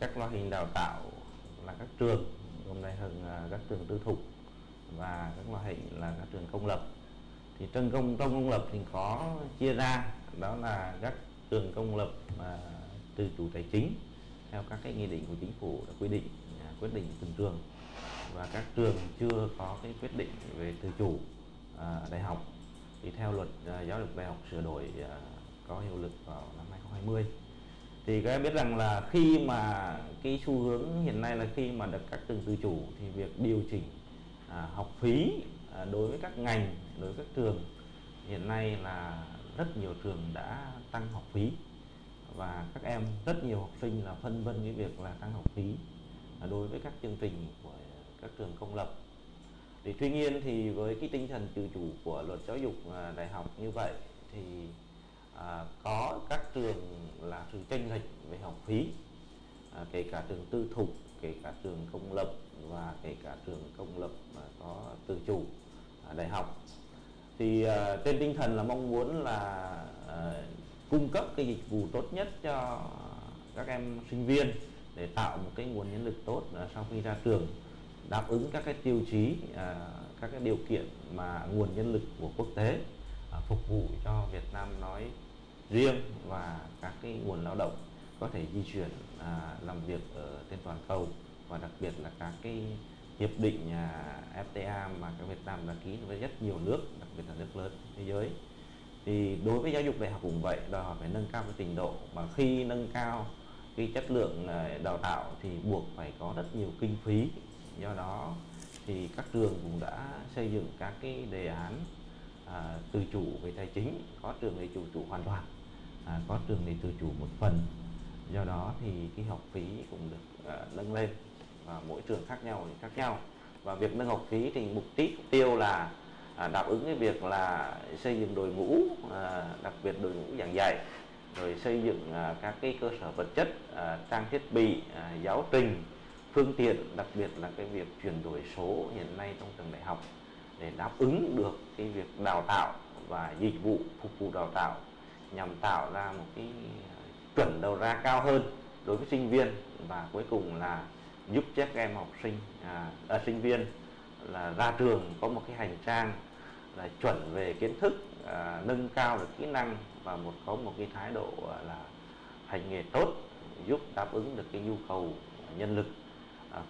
các loại hình đào tạo là các trường gồm đây hơn à, các trường tư thục và các loại hình là các trường công lập. Thì trong công trong công lập thì có chia ra đó là các trường công lập mà từ chủ tài chính theo các cái nghị định của chính phủ đã quy định à, quyết định từng trường và các trường chưa có cái quyết định về tự chủ à, đại học thì theo luật à, giáo dục đại học sửa đổi à, có hiệu lực vào năm 2020 thì các em biết rằng là khi mà cái xu hướng hiện nay là khi mà được các trường tự chủ thì việc điều chỉnh à, học phí à, đối với các ngành đối với các trường hiện nay là rất nhiều trường đã tăng học phí. Và các em rất nhiều học sinh là phân vân cái việc là tăng học phí à, đối với các chương trình của các trường công lập thì tuy nhiên thì với cái tinh thần tự chủ của luật giáo dục à, đại học như vậy thì à, có các trường là sự tranh lệch về học phí à, kể cả trường tư thục kể cả trường công lập và kể cả trường công lập mà có tự chủ à, đại học. Thì à, trên tinh thần là mong muốn là à, cung cấp cái dịch vụ tốt nhất cho các em sinh viên để tạo một cái nguồn nhân lực tốt à, sau khi ra trường đáp ứng các cái tiêu chí à, các cái điều kiện mà nguồn nhân lực của quốc tế à, phục vụ cho Việt Nam nói riêng và các cái nguồn lao động có thể di chuyển à, làm việc ở trên toàn cầu và đặc biệt là các cái hiệp định à, FTA mà các Việt Nam đã ký với rất nhiều nước, đặc biệt là nước lớn thế giới. Thì đối với giáo dục đại học cũng vậy, đòi hỏi phải nâng cao cái trình độ mà khi nâng cao cái chất lượng à, đào tạo thì buộc phải có rất nhiều kinh phí. Do đó thì các trường cũng đã xây dựng các cái đề án à, tự chủ về tài chính, có trường thì chủ chủ hoàn toàn, à, có trường thì tự chủ một phần. Do đó thì cái học phí cũng được à, nâng lên và mỗi trường khác nhau thì khác nhau và việc nâng học phí thì mục đích mục tiêu là à, đáp ứng cái việc là xây dựng đội ngũ à, đặc biệt đội ngũ giảng dạy rồi xây dựng à, các cái cơ sở vật chất à, trang thiết bị à, giáo trình phương tiện đặc biệt là cái việc chuyển đổi số hiện nay trong trường đại học để đáp ứng được cái việc đào tạo và dịch vụ phục vụ đào tạo nhằm tạo ra một cái chuẩn đầu ra cao hơn đối với sinh viên và cuối cùng là giúp cho các em học sinh à, à, sinh viên là ra trường có một cái hành trang là chuẩn về kiến thức à, nâng cao được kỹ năng và một có một cái thái độ là hành nghề tốt giúp đáp ứng được cái nhu cầu à, nhân lực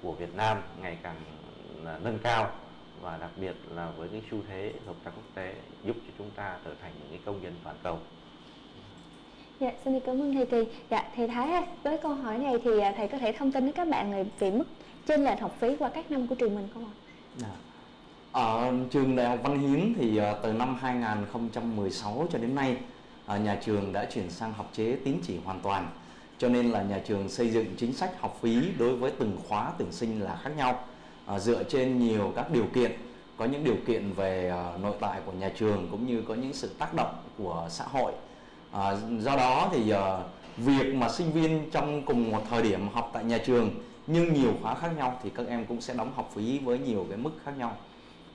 của Việt Nam ngày càng là nâng cao và đặc biệt là với cái xu thế hợp tác quốc tế giúp cho chúng ta trở thành những cái công dân toàn cầu. Dạ, xin cảm ơn thầy Kỳ. Dạ, thầy Thái với câu hỏi này thì à, thầy có thể thông tin đến các bạn về mức trên lệch học phí qua các năm của trường mình không ạ? Dạ. Ở trường Đại học Văn Hiến thì à, từ năm 2016 cho đến nay à, nhà trường đã chuyển sang học chế tín chỉ hoàn toàn. Cho nên là nhà trường xây dựng chính sách học phí đối với từng khóa tuyển sinh là khác nhau. à, dựa trên nhiều các điều kiện. Có những điều kiện về à, nội tại của nhà trường cũng như có những sự tác động của xã hội. À, do đó thì à, việc mà sinh viên trong cùng một thời điểm học tại nhà trường nhưng nhiều khóa khác nhau thì các em cũng sẽ đóng học phí với nhiều cái mức khác nhau.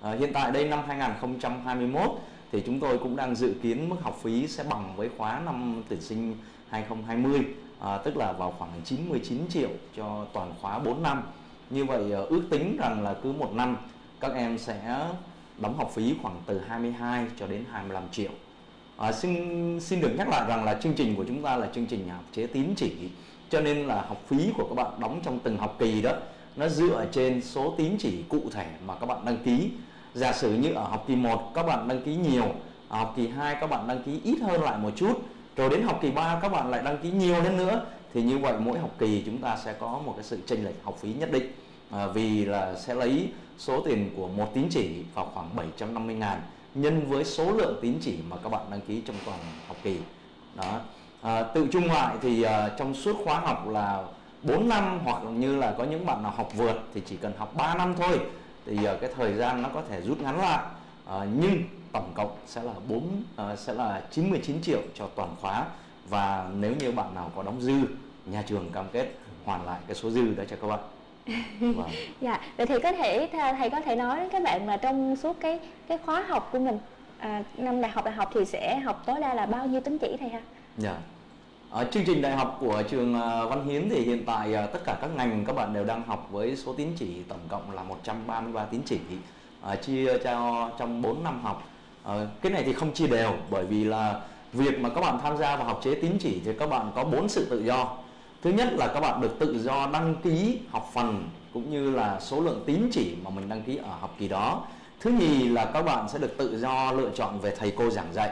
À, hiện tại đây năm 2021 thì chúng tôi cũng đang dự kiến mức học phí sẽ bằng với khóa năm tuyển sinh 2020 à, tức là vào khoảng 99 triệu cho toàn khóa 4 năm. Như vậy à, ước tính rằng là cứ một năm các em sẽ đóng học phí khoảng từ 22 cho đến 25 triệu. À, xin xin được nhắc lại rằng là chương trình của chúng ta là chương trình học chế tín chỉ cho nên là học phí của các bạn đóng trong từng học kỳ đó nó dựa trên số tín chỉ cụ thể mà các bạn đăng ký. Giả sử như ở học kỳ 1 các bạn đăng ký nhiều ở học kỳ 2 các bạn đăng ký ít hơn lại một chút rồi đến học kỳ 3 các bạn lại đăng ký nhiều lên nữa. Thì như vậy mỗi học kỳ chúng ta sẽ có một cái sự chênh lệch học phí nhất định. À, vì là sẽ lấy số tiền của một tín chỉ vào khoảng 750 ngàn nhân với số lượng tín chỉ mà các bạn đăng ký trong toàn học kỳ. Đó. À, tự trung lại thì à, trong suốt khóa học là 4 năm hoặc như là có những bạn nào học vượt thì chỉ cần học 3 năm thôi. Thì à, cái thời gian nó có thể rút ngắn lại. À, nhưng tổng cộng sẽ là 4 à, sẽ là 99 triệu cho toàn khóa và nếu như bạn nào có đóng dư nhà trường cam kết hoàn lại cái số dư đó cho các bạn vâng. dạ vậy thì có thể thầy có thể nói đến các bạn là trong suốt cái cái khóa học của mình à, năm đại học đại học thì sẽ học tối đa là bao nhiêu tín chỉ thầy ha dạ ở chương trình đại học của trường à, Văn Hiến thì hiện tại à, tất cả các ngành các bạn đều đang học với số tín chỉ tổng cộng là 133 tín chỉ à, chia cho trong 4 năm học. À, cái này thì không chia đều bởi vì là việc mà các bạn tham gia vào học chế tín chỉ thì các bạn có bốn sự tự do. Thứ nhất là các bạn được tự do đăng ký học phần cũng như là số lượng tín chỉ mà mình đăng ký ở học kỳ đó. Thứ nhì là các bạn sẽ được tự do lựa chọn về thầy cô giảng dạy.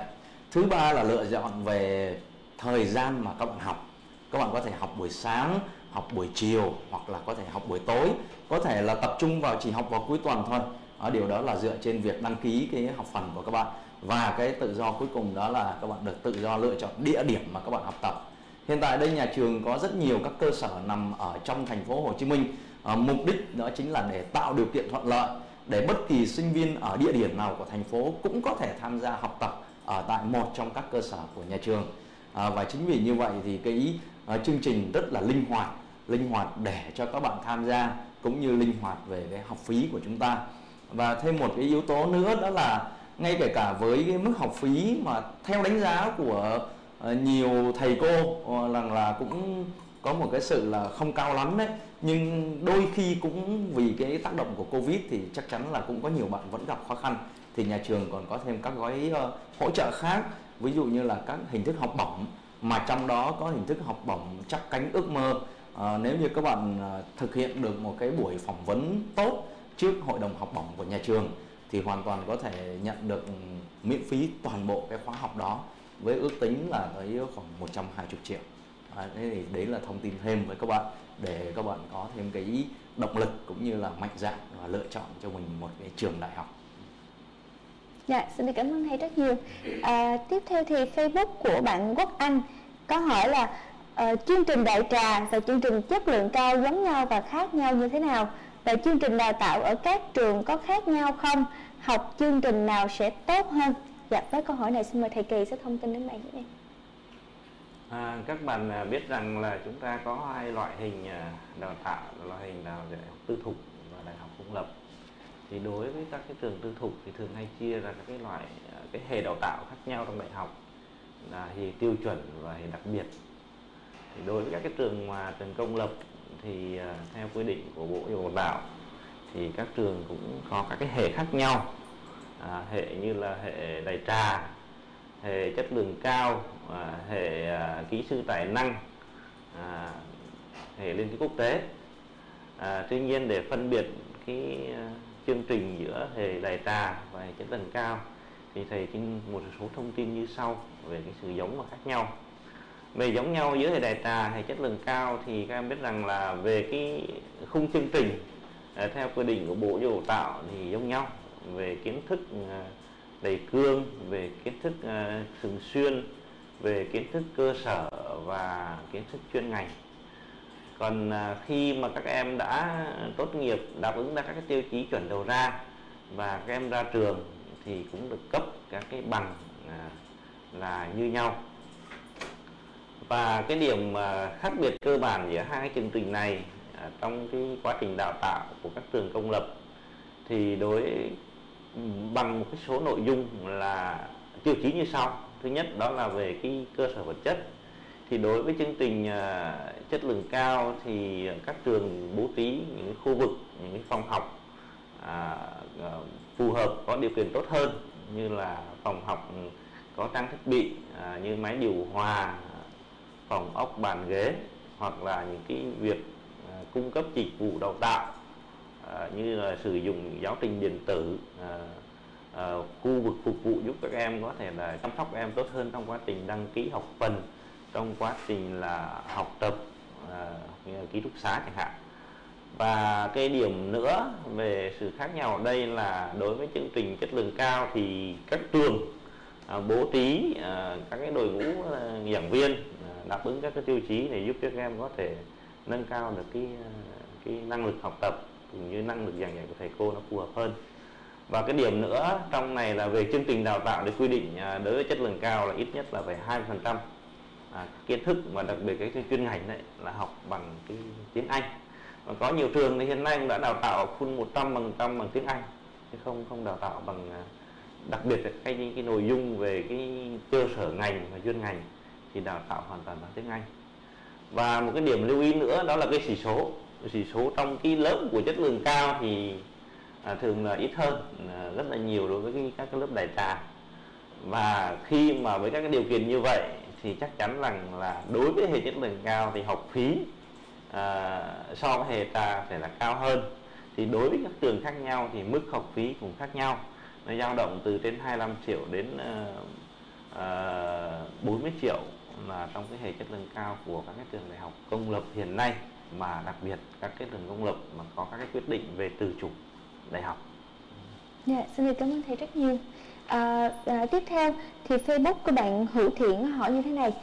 Thứ ba là lựa chọn về thời gian mà các bạn học các bạn có thể học buổi sáng học buổi chiều hoặc là có thể học buổi tối có thể là tập trung vào chỉ học vào cuối tuần thôi điều đó là dựa trên việc đăng ký cái học phần của các bạn. Và cái tự do cuối cùng đó là các bạn được tự do lựa chọn địa điểm mà các bạn học tập. Hiện tại đây nhà trường có rất nhiều các cơ sở nằm ở trong thành phố Hồ Chí Minh. À, mục đích đó chính là để tạo điều kiện thuận lợi để bất kỳ sinh viên ở địa điểm nào của thành phố cũng có thể tham gia học tập ở tại một trong các cơ sở của nhà trường. À, và chính vì như vậy thì cái à, chương trình rất là linh hoạt linh hoạt để cho các bạn tham gia cũng như linh hoạt về cái học phí của chúng ta và thêm một cái yếu tố nữa đó là ngay kể cả với cái mức học phí mà theo đánh giá của ờ, nhiều thầy cô ờ, rằng là cũng có một cái sự là không cao lắm đấy. Nhưng đôi khi cũng vì cái tác động của covid thì chắc chắn là cũng có nhiều bạn vẫn gặp khó khăn. Thì nhà trường còn có thêm các gói ờ, hỗ trợ khác. Ví dụ như là các hình thức học bổng mà trong đó có hình thức học bổng chắc cánh ước mơ. À, nếu như các bạn thực hiện được một cái buổi phỏng vấn tốt trước hội đồng học bổng của nhà trường thì hoàn toàn có thể nhận được miễn phí toàn bộ cái khóa học đó với ước tính là tới khoảng 120 triệu à, thế thì đấy là thông tin thêm với các bạn để các bạn có thêm cái động lực cũng như là mạnh dạn và lựa chọn cho mình một cái trường đại học Dạ, xin được cảm ơn thầy rất nhiều. À, tiếp theo thì Facebook của bạn Quốc Anh có hỏi là uh, chương trình đại trà và chương trình chất lượng cao giống nhau và khác nhau như thế nào? Và chương trình đào tạo ở các trường có khác nhau không? Học chương trình nào sẽ tốt hơn? Dạ, với câu hỏi này xin mời thầy Kỳ sẽ thông tin đến bạn với em. À, các bạn à, biết rằng là chúng ta có hai loại hình à, đào tạo, loại hình đào đại học tư thục và đại học công lập thì đối với các cái trường tư thục thì thường hay chia ra các cái loại à, cái hệ đào tạo khác nhau trong đại học là hệ tiêu chuẩn và hệ đặc biệt thì đối với các cái trường mà trường công lập thì à, theo quy định của bộ giáo dục đào thì các trường cũng có các cái hệ khác nhau. À, hệ như là hệ đại trà hệ chất lượng cao à, hệ à, kỹ sư tài năng à, hệ liên kết quốc tế. À, tuy nhiên để phân biệt cái à, chương trình giữa hệ đại trà và hệ chất lượng cao thì thầy xin một số thông tin như sau về cái sự giống và khác nhau về giống nhau giữa hệ đại trà hay chất lượng cao thì các em biết rằng là về cái khung chương trình à, theo quy định của bộ giáo dục tạo thì giống nhau. Về kiến thức à, đầy cương, về kiến thức à, thường xuyên, về kiến thức cơ sở và kiến thức chuyên ngành. Còn khi mà các em đã tốt nghiệp, đáp ứng ra các cái tiêu chí chuẩn đầu ra và các em ra trường thì cũng được cấp các cái bằng là như nhau và cái điểm mà khác biệt cơ bản giữa hai chương trình này à, trong cái quá trình đào tạo của các trường công lập thì đối bằng một cái số nội dung là tiêu chí như sau. Thứ nhất đó là về cái cơ sở vật chất. Thì đối với chương trình à, chất lượng cao thì các trường bố trí những khu vực những phòng học à, à, phù hợp có điều kiện tốt hơn như là phòng học có trang thiết bị à, như máy điều hòa phòng ốc bàn ghế hoặc là những cái việc à, cung cấp dịch vụ đào tạo à, như là sử dụng giáo trình điện tử à, khu vực phục vụ giúp các em có thể là chăm sóc em tốt hơn trong quá trình đăng ký học phần trong quá trình là học tập ký túc xá chẳng hạn. Và cái điểm nữa về sự khác nhau ở đây là đối với chương trình chất lượng cao thì các trường à, bố trí à, các cái đội ngũ à, giảng viên đáp ứng các cái tiêu chí để giúp cho các em có thể nâng cao được cái cái năng lực học tập cũng như năng lực giảng dạy của thầy cô nó phù hợp hơn. Và cái điểm nữa trong này là về chương trình đào tạo để quy định à, đối với chất lượng cao là ít nhất là phải 20 phần trăm. À, kiến thức và đặc biệt cái chuyên ngành đấy là học bằng cái tiếng Anh. Và có nhiều trường thì hiện nay cũng đã đào tạo full 100 bằng trăm bằng tiếng Anh chứ không không đào tạo bằng à, đặc biệt là cái cái nội dung về cái cơ sở ngành và chuyên ngành thì đào tạo hoàn toàn bằng tiếng Anh. Và một cái điểm lưu ý nữa đó là cái chỉ số. Chỉ số trong cái lớp của chất lượng cao thì à, thường là ít hơn à, rất là nhiều đối với cái, các cái lớp đại trà. Và khi mà với các cái điều kiện như vậy thì chắc chắn rằng là đối với hệ chất lượng cao thì học phí à, so với hệ trà phải là cao hơn. Thì đối với các trường khác nhau thì mức học phí cũng khác nhau. Nó dao động từ trên 25 triệu đến uh, uh, 40 triệu là trong cái hệ chất lượng cao của các cái trường đại học công lập hiện nay mà đặc biệt các cái trường công lập mà có các cái quyết định về tự chủ đại học. Dạ, xin được cảm ơn thầy rất nhiều. À, à, tiếp theo thì Facebook của bạn Hữu Thiện hỏi như thế này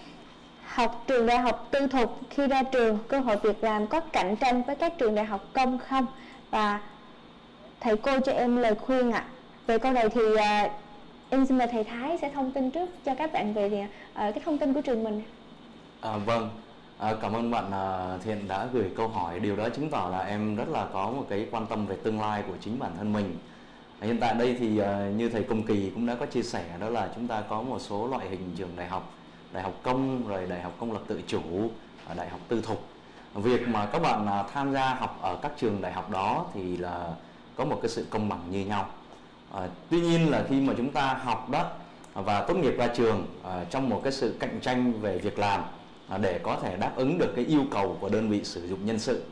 học trường đại học tư thục khi ra trường cơ hội việc làm có cạnh tranh với các trường đại học công không và thầy cô cho em lời khuyên ạ à. về câu này thì à, em xin mời thầy Thái sẽ thông tin trước cho các bạn về uh, cái thông tin của trường mình. À, vâng. À, cảm ơn bạn uh, Thiện đã gửi câu hỏi. Điều đó chứng tỏ là em rất là có một cái quan tâm về tương lai của chính bản thân mình. À, hiện tại đây thì uh, như thầy Công Kỳ cũng đã có chia sẻ đó là chúng ta có một số loại hình trường đại học đại học công rồi đại học công lập tự chủ đại học tư thục. Việc mà các bạn tham gia học ở các trường đại học đó thì là có một cái sự công bằng như nhau à, tuy nhiên là khi mà chúng ta học đó và tốt nghiệp ra trường à, trong một cái sự cạnh tranh về việc làm à, để có thể đáp ứng được cái yêu cầu của đơn vị sử dụng nhân sự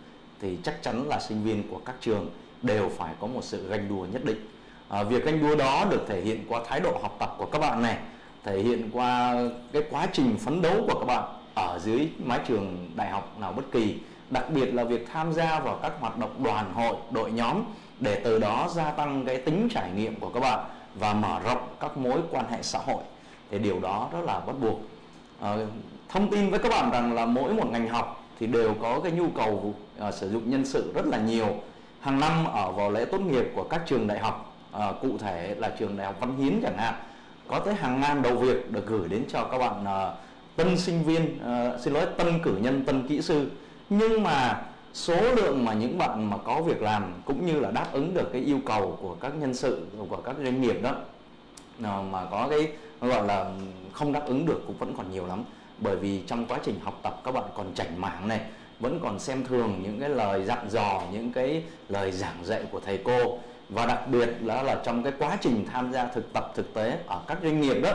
thì chắc chắn là sinh viên của các trường đều phải có một sự ganh đua nhất định. À, việc ganh đua đó được thể hiện qua thái độ học tập của các bạn này thể hiện qua cái quá trình phấn đấu của các bạn ở dưới mái trường đại học nào bất kỳ đặc biệt là việc tham gia vào các hoạt động đoàn hội đội nhóm để từ đó gia tăng cái tính trải nghiệm của các bạn và mở rộng các mối quan hệ xã hội. Thì điều đó rất là bắt buộc. À, thông tin với các bạn rằng là mỗi một ngành học thì đều có cái nhu cầu uh, sử dụng nhân sự rất là nhiều. Hàng năm ở vào lễ tốt nghiệp của các trường đại học uh, cụ thể là trường đại học văn hiến chẳng hạn có tới hàng ngàn đầu việc được gửi đến cho các bạn uh, tân sinh viên uh, xin lỗi tân cử nhân tân kỹ sư. Nhưng mà số lượng mà những bạn mà có việc làm cũng như là đáp ứng được cái yêu cầu của các nhân sự, của các doanh nghiệp đó mà có cái, gọi là, không đáp ứng được cũng vẫn còn nhiều lắm. Bởi vì trong quá trình học tập các bạn còn chảnh mảng này, vẫn còn xem thường những cái lời dặn dò, những cái lời giảng dạy của thầy cô. Và đặc biệt là là trong cái quá trình tham gia thực tập thực tế ở các doanh nghiệp đó,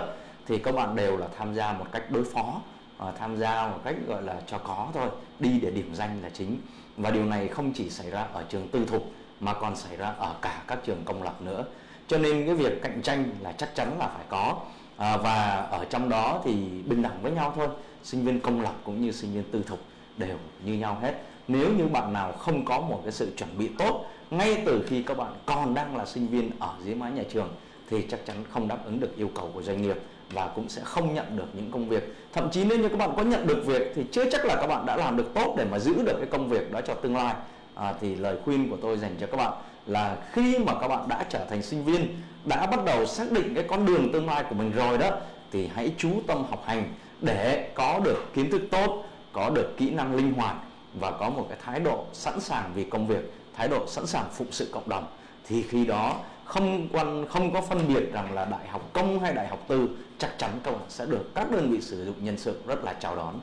thì các bạn đều là tham gia một cách đối phó ờ, tham gia một cách, gọi là, cho có thôi, đi để điểm danh là chính và điều này không chỉ xảy ra ở trường tư thục mà còn xảy ra ở cả các trường công lập nữa. Cho nên cái việc cạnh tranh là chắc chắn là phải có. À, và ở trong đó thì bình đẳng với nhau thôi. Sinh viên công lập cũng như sinh viên tư thục đều như nhau hết. Nếu như bạn nào không có một cái sự chuẩn bị tốt ngay từ khi các bạn còn đang là sinh viên ở dưới mái nhà trường thì chắc chắn không đáp ứng được yêu cầu của doanh nghiệp và cũng sẽ không nhận được những công việc. Thậm chí nếu như các bạn có nhận được việc thì chưa chắc là các bạn đã làm được tốt để mà giữ được cái công việc đó cho tương lai. À, thì lời khuyên của tôi dành cho các bạn là khi mà các bạn đã trở thành sinh viên đã bắt đầu xác định cái con đường tương lai của mình rồi đó thì hãy chú tâm học hành để có được kiến thức tốt có được kỹ năng linh hoạt và có một cái thái độ sẵn sàng vì công việc thái độ sẵn sàng phụng sự cộng đồng. Thì khi đó không quan không có phân biệt rằng là đại học công hay đại học tư chắc chắn các bạn sẽ được các đơn vị sử dụng nhân sự rất là chào đón.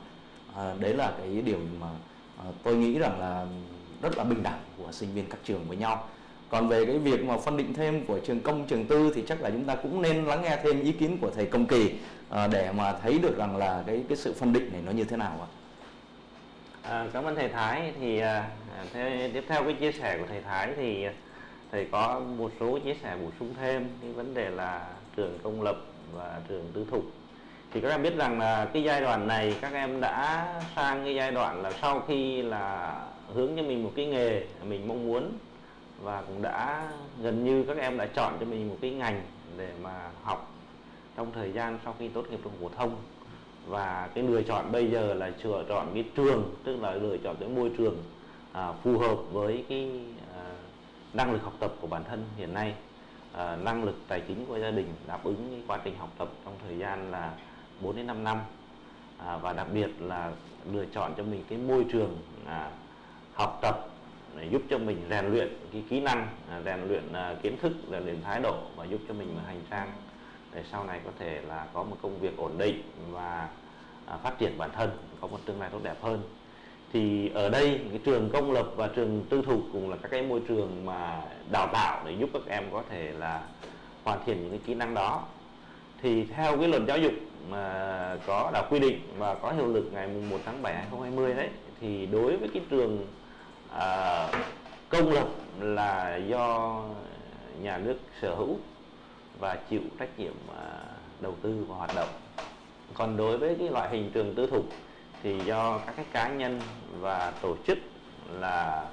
À, đấy là cái điều mà à, tôi nghĩ rằng là rất là bình đẳng của sinh viên các trường với nhau. Còn về cái việc mà phân định thêm của trường công trường tư thì chắc là chúng ta cũng nên lắng nghe thêm ý kiến của thầy công kỳ à, để mà thấy được rằng là cái cái sự phân định này nó như thế nào ạ. À, cảm ơn thầy Thái. Thì à, à theo, tiếp theo cái chia sẻ của thầy Thái thì thầy có một số chia sẻ bổ sung thêm cái vấn đề là trường công lập và trường tư thục. Thì các em biết rằng là cái giai đoạn này các em đã sang cái giai đoạn là sau khi là hướng cho mình một cái nghề mình mong muốn và cũng đã gần như các em đã chọn cho mình một cái ngành để mà học trong thời gian sau khi tốt nghiệp trung học phổ thông. Và cái lựa chọn bây giờ là lựa chọn cái trường tức là lựa chọn cái môi trường à, phù hợp với cái năng lực học tập của bản thân hiện nay à, năng lực tài chính của gia đình đáp ứng cái quá trình học tập trong thời gian là 4 đến 5 năm. À, và đặc biệt là lựa chọn cho mình cái môi trường à, học tập để giúp cho mình rèn luyện cái kỹ năng à, rèn luyện à, kiến thức rèn luyện thái độ và giúp cho mình hành trang để sau này có thể là có một công việc ổn định và à, phát triển bản thân có một tương lai tốt đẹp hơn thì ở đây cái trường công lập và trường tư thục cũng là các cái môi trường mà đào tạo để giúp các em có thể là hoàn thiện những cái kỹ năng đó. Thì theo cái luật giáo dục mà có đã quy định và có hiệu lực ngày 1 tháng 7 2020 đấy thì đối với cái trường à, công lập là do nhà nước sở hữu và chịu trách nhiệm à, đầu tư và hoạt động. Còn đối với cái loại hình trường tư thục thì do các cái cá nhân và tổ chức là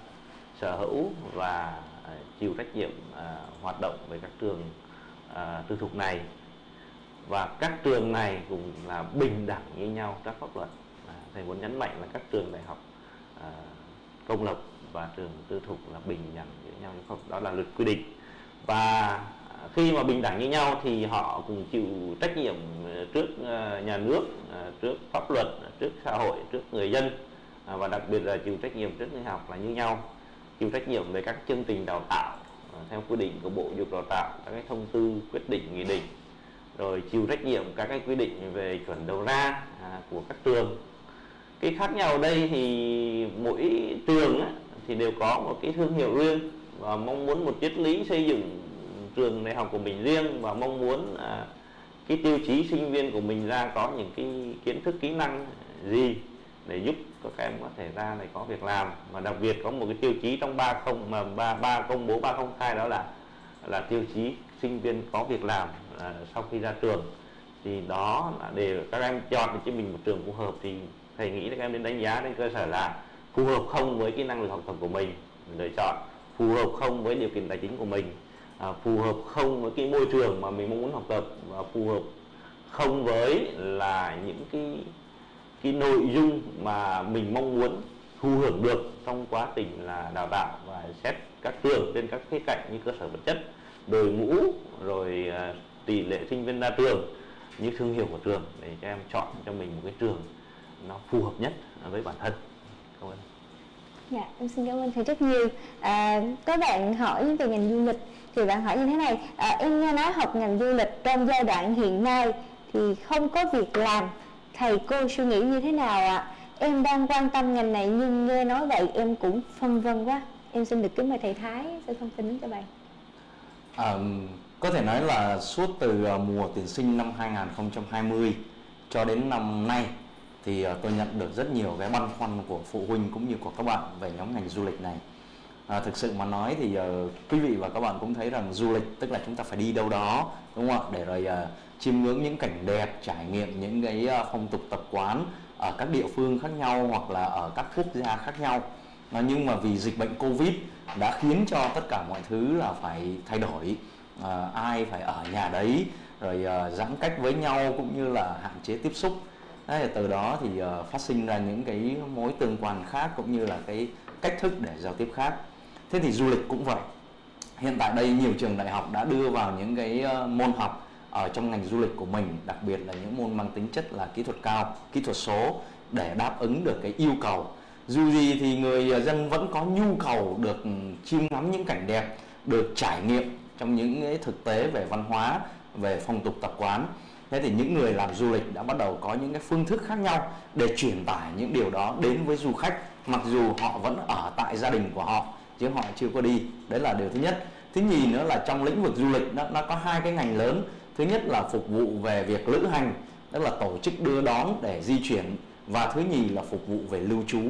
sở hữu và à, chịu trách nhiệm à, hoạt động về các trường à, tư thục này. Và các trường này cũng là bình đẳng như nhau các pháp luật. À, thầy muốn nhấn mạnh là các trường đại học à, công lập và trường tư thục là bình đẳng với nhau không đó là luật quy định. Và khi mà bình đẳng như nhau thì họ cùng chịu trách nhiệm ờ, trước ờ, nhà nước ờ, trước pháp luật, trước xã hội, trước người dân à, và đặc biệt là chịu trách nhiệm trước người học là như nhau. Chịu trách nhiệm về các chương trình đào tạo theo quy định của bộ giáo dục đào tạo, các cái thông tư, quyết định, nghị định. Rồi chịu trách nhiệm các cái quy định về chuẩn đầu ra à, của các trường. Cái khác nhau ở đây thì mỗi trường thì đều có một cái thương hiệu riêng và mong muốn một triết lý xây dựng trường đại học của mình riêng và mong muốn à, cái tiêu chí sinh viên của mình ra có những cái kiến thức kỹ năng gì để giúp các em có thể ra để có việc làm. Và đặc biệt có một cái tiêu chí trong ba không mà ba ba công bố ba không hai đó là là tiêu chí sinh viên có việc làm à, sau khi ra trường. Thì đó là để các em chọn cho mình một trường phù hợp thì thầy nghĩ các em nên đánh giá trên cơ sở là phù hợp không với cái năng lực học tập của mình lựa chọn phù hợp không với điều kiện tài chính của mình à, phù hợp không với cái môi trường mà mình mong muốn học tập và phù hợp không với là những cái cái nội dung mà mình mong muốn thu hưởng được trong quá trình là đào tạo và xét các trường trên các khía cạnh như cơ sở vật chất đội ngũ rồi à, tỷ lệ sinh viên ra trường như thương hiệu của trường để cho em chọn cho mình một cái trường nó phù hợp nhất với bản thân. Cảm ơn. Dạ, em xin cảm ơn thầy rất nhiều. À, có bạn hỏi về ngành du lịch thì bạn hỏi như thế này, à, em nghe nói học ngành du lịch trong giai đoạn hiện nay thì không có việc làm, thầy cô suy nghĩ như thế nào ạ? À? Em đang quan tâm ngành này nhưng nghe nói vậy em cũng phân vân quá. Em xin được kính mời thầy Thái sẽ thông tin đến cho bạn. À, có thể nói là suốt từ ờ, mùa tuyển sinh năm 2020 cho đến năm nay thì ờ, tôi nhận được rất nhiều cái băn khoăn của phụ huynh cũng như của các bạn về nhóm ngành du lịch này à, thực sự mà nói thì uh, quý vị và các bạn cũng thấy rằng du lịch tức là chúng ta phải đi đâu đó đúng không ạ? Để rồi uh, chiêm ngưỡng những cảnh đẹp trải nghiệm những cái uh, phong tục tập quán ở các địa phương khác nhau hoặc là ở các quốc gia khác nhau. À, nhưng mà vì dịch bệnh covid đã khiến cho tất cả mọi thứ là phải thay đổi. À, ai phải ở nhà đấy rồi uh, giãn cách với nhau cũng như là hạn chế tiếp xúc. Đấy, từ đó thì uh, phát sinh ra những cái mối tương quan khác cũng như là cái cách thức để giao tiếp khác thế thì du lịch cũng vậy. Hiện tại đây nhiều trường đại học đã đưa vào những cái ờ, môn học ở trong ngành du lịch của mình, đặc biệt là những môn mang tính chất là kỹ thuật cao, kỹ thuật số để đáp ứng được cái yêu cầu. Dù gì thì người ờ, dân vẫn có nhu cầu được chiêm ngắm những cảnh đẹp, được trải nghiệm trong những cái thực tế về văn hóa, về phong tục tập quán. Thế thì những người làm du lịch đã bắt đầu có những cái phương thức khác nhau để truyền tải những điều đó đến với du khách, mặc dù họ vẫn ở tại gia đình của họ chứ họ chưa có đi. Đấy là điều thứ nhất. Thứ nhì nữa là trong lĩnh vực du lịch nó, nó có hai cái ngành lớn. Thứ nhất là phục vụ về việc lữ hành tức là tổ chức đưa đón để di chuyển và thứ nhì là phục vụ về lưu trú.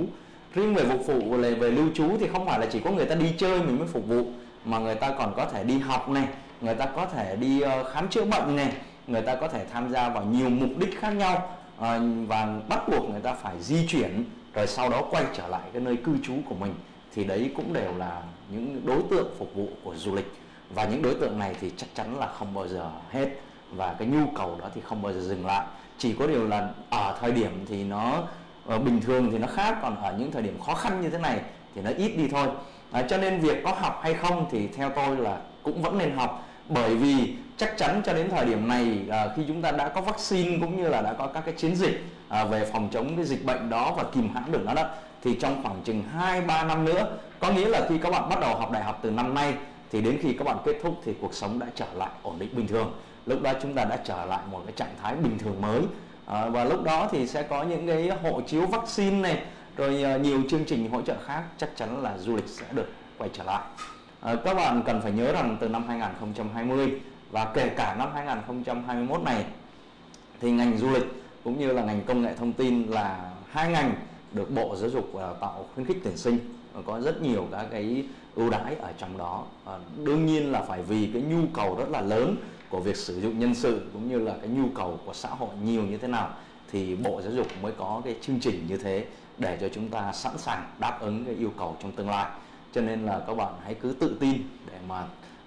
Riêng về phục vụ về, về lưu trú thì không phải là chỉ có người ta đi chơi mình mới phục vụ mà người ta còn có thể đi học này người ta có thể đi ờ, khám chữa bệnh này người ta có thể tham gia vào nhiều mục đích khác nhau ờ, và bắt buộc người ta phải di chuyển rồi sau đó quay trở lại cái nơi cư trú của mình thì đấy cũng đều là những đối tượng phục vụ của du lịch. Và những đối tượng này thì chắc chắn là không bao giờ hết. Và cái nhu cầu đó thì không bao giờ dừng lại. Chỉ có điều là ở thời điểm thì nó ờ, bình thường thì nó khác còn ở những thời điểm khó khăn như thế này thì nó ít đi thôi. À, cho nên việc có học hay không thì theo tôi là cũng vẫn nên học. Bởi vì chắc chắn cho đến thời điểm này à, khi chúng ta đã có vaccine cũng như là đã có các cái chiến dịch à, về phòng chống cái dịch bệnh đó và kìm hãm được nó đó thì trong khoảng chừng 2 3 năm nữa có nghĩa là khi các bạn bắt đầu học đại học từ năm nay thì đến khi các bạn kết thúc thì cuộc sống đã trở lại ổn định bình thường. Lúc đó chúng ta đã trở lại một cái trạng thái bình thường mới. À, và lúc đó thì sẽ có những cái hộ chiếu vaccine này rồi à, nhiều chương trình hỗ trợ khác chắc chắn là du lịch sẽ được quay trở lại. À, các bạn cần phải nhớ rằng từ năm 2020 và kể cả năm 2021 này thì ngành du lịch cũng như là ngành công nghệ thông tin là hai ngành được Bộ Giáo dục và tạo khuyến khích tuyển sinh có rất nhiều các cái ưu đãi ở trong đó. À, đương nhiên là phải vì cái nhu cầu rất là lớn của việc sử dụng nhân sự cũng như là cái nhu cầu của xã hội nhiều như thế nào thì Bộ Giáo dục mới có cái chương trình như thế để cho chúng ta sẵn sàng đáp ứng cái yêu cầu trong tương lai. Cho nên là các bạn hãy cứ tự tin để mà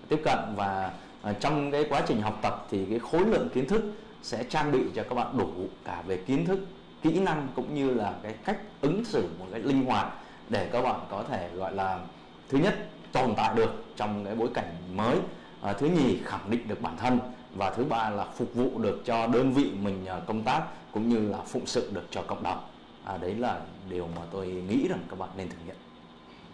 tiếp cận và à, trong cái quá trình học tập thì cái khối lượng kiến thức sẽ trang bị cho các bạn đủ cả về kiến thức kỹ năng cũng như là cái cách ứng xử một cái linh hoạt để các bạn có thể gọi là thứ nhất tồn tại được trong cái bối cảnh mới à, thứ nhì khẳng định được bản thân và thứ ba là phục vụ được cho đơn vị mình à, công tác cũng như là phụng sự được cho cộng đồng. À, đấy là điều mà tôi nghĩ rằng các bạn nên thực hiện.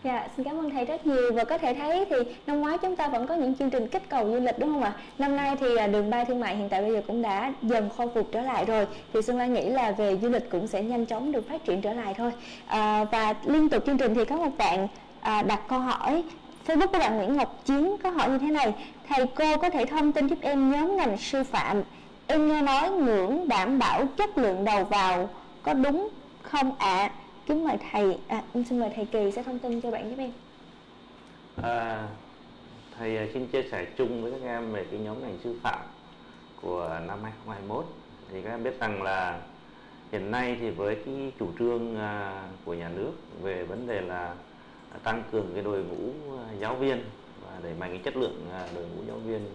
Dạ, xin cảm ơn thầy rất nhiều và có thể thấy thì năm ngoái chúng ta vẫn có những chương trình kích cầu du lịch đúng không ạ? Năm nay thì à, đường bay thương mại hiện tại bây giờ cũng đã dần khôi phục trở lại rồi thì Xuân Lan nghĩ là về du lịch cũng sẽ nhanh chóng được phát triển trở lại thôi. À, và liên tục chương trình thì có một bạn à, đặt câu hỏi Facebook của bạn Nguyễn Ngọc Chiến có hỏi như thế này Thầy cô có thể thông tin giúp em nhóm ngành sư phạm Em nghe nói ngưỡng đảm bảo chất lượng đầu vào có đúng không ạ? À? Kính mời thầy à, em xin mời thầy kỳ sẽ thông tin cho bạn giúp em. À, thầy à, xin chia sẻ chung với các em về cái nhóm ngành sư phạm của năm 2021 thì các em biết rằng là hiện nay thì với cái chủ trương à, của nhà nước về vấn đề là tăng cường cái đội ngũ à, giáo viên và đẩy mạnh cái chất lượng đội ngũ giáo viên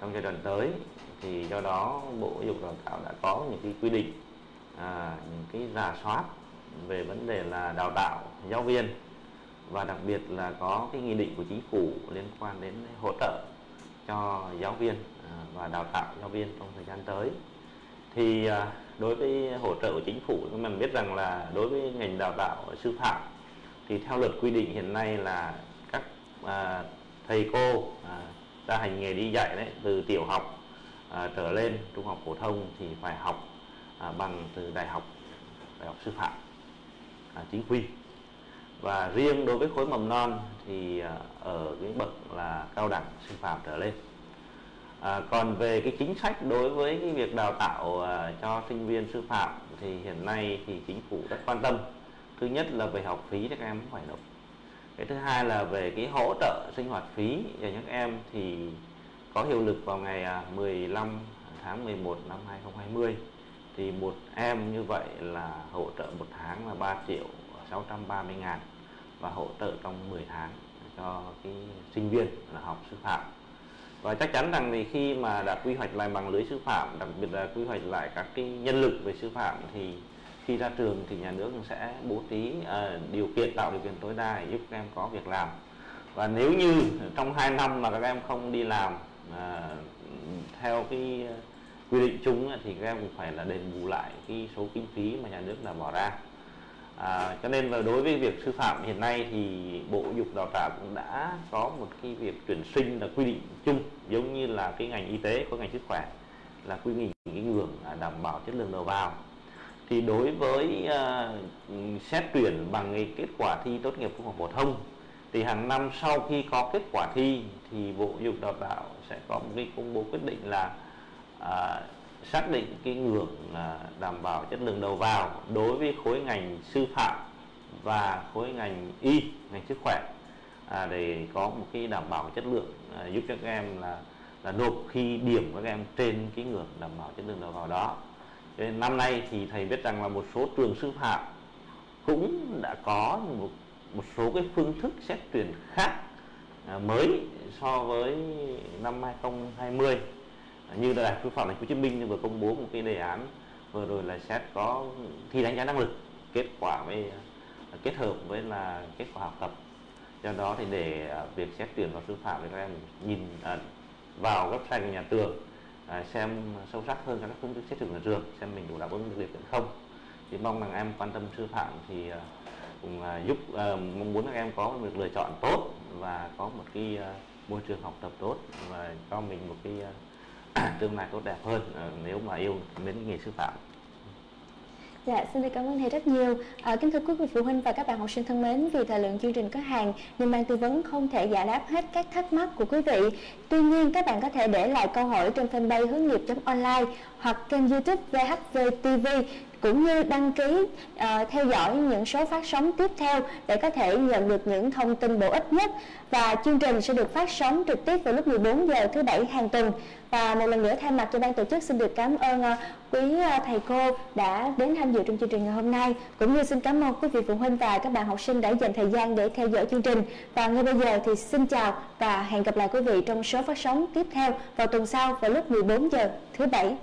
trong giai đoạn tới thì do đó bộ giáo dục đào tạo đã có những cái quy định à, những cái giả soát về vấn đề là đào tạo giáo viên và đặc biệt là có cái nghị định của chính phủ liên quan đến hỗ trợ cho giáo viên à, và đào tạo giáo viên trong thời gian tới. Thì à, đối với hỗ trợ của chính phủ chúng mình biết rằng là đối với ngành đào tạo sư phạm thì theo luật quy định hiện nay là các à, thầy cô à, ra hành nghề đi dạy đấy từ tiểu học à, trở lên trung học phổ thông thì phải học à, bằng từ đại học đại học sư phạm. À, chính quy. Và riêng đối với khối mầm non thì à, ở cái bậc là cao đẳng sư phạm trở lên. À, còn về cái chính sách đối với cái việc đào tạo à, cho sinh viên sư phạm thì hiện nay thì chính phủ rất quan tâm. Thứ nhất là về học phí các em phải nộp. Cái thứ hai là về cái hỗ trợ sinh hoạt phí cho những em thì có hiệu lực vào ngày à, 15 tháng 11 năm 2020 thì một em như vậy là hỗ trợ một tháng là 3 triệu 630 ngàn và hỗ trợ trong 10 tháng cho cái sinh viên là học sư phạm. Và chắc chắn rằng thì khi mà đã quy hoạch lại bằng lưới sư phạm đặc biệt là quy hoạch lại các cái nhân lực về sư phạm thì khi ra trường thì nhà nước sẽ bố trí uh, điều kiện tạo điều kiện tối đa để giúp các em có việc làm. Và nếu như trong 2 năm mà các em không đi làm uh, theo cái quy định chung thì các em cũng phải là đền bù lại cái số kinh phí mà nhà nước đã bỏ ra. À, cho nên là đối với việc sư phạm hiện nay thì bộ giáo dục đào tạo cũng đã có một cái việc tuyển sinh là quy định chung giống như là cái ngành y tế có ngành sức khỏe là quy định cái ngưỡng đảm bảo chất lượng đầu vào. Thì đối với uh, xét tuyển bằng cái kết quả thi tốt nghiệp trung học phổ thông thì hàng năm sau khi có kết quả thi thì bộ giáo dục đào tạo sẽ có một cái công bố quyết định là à, xác định cái ngưỡng à, đảm bảo chất lượng đầu vào đối với khối ngành sư phạm và khối ngành y ngành sức khỏe à, để có một cái đảm bảo chất lượng à, giúp cho các em là là nộp khi điểm các em trên cái ngưỡng đảm bảo chất lượng đầu vào đó. Cho nên năm nay thì thầy biết rằng là một số trường sư phạm cũng đã có một một số cái phương thức xét tuyển khác à, mới so với năm 2020 như là đại phòng thành phố Hồ Chí Minh vừa công bố một cái đề án, vừa rồi là xét có thi đánh giá năng lực, kết quả với, kết hợp với là kết quả học tập. Do đó thì để à, việc xét tuyển vào sư phạm thì các em nhìn à, vào website của nhà trường à, xem sâu sắc hơn các phương thức xét tuyển của trường, xem mình đủ đáp ứng được điều kiện không. Thì mong rằng em quan tâm sư phạm thì cũng giúp mong muốn các em có một lựa chọn tốt và có một cái môi trường học tập tốt và cho mình một cái tương lai tốt đẹp hơn ờ, nếu mà yêu mến nghề sư phạm Dạ, xin được cảm ơn thầy rất nhiều. À, kính thưa quý vị phụ huynh và các bạn học sinh thân mến, vì thời lượng chương trình có hàng nên ban tư vấn không thể giải đáp hết các thắc mắc của quý vị. Tuy nhiên, các bạn có thể để lại câu hỏi trên fanpage hướng nghiệp.online hoặc kênh youtube VHV TV cũng như đăng ký uh, theo dõi những số phát sóng tiếp theo để có thể nhận được những thông tin bổ ích nhất. Và chương trình sẽ được phát sóng trực tiếp vào lúc 14 giờ thứ bảy hàng tuần. Và một lần nữa thay mặt cho ban tổ chức xin được cảm ơn uh, quý uh, thầy cô đã đến tham dự trong chương trình ngày hôm nay. Cũng như xin cảm ơn quý vị phụ huynh và các bạn học sinh đã dành thời gian để theo dõi chương trình. Và ngay bây giờ thì xin chào và hẹn gặp lại quý vị trong số phát sóng tiếp theo vào tuần sau vào lúc 14 giờ thứ bảy.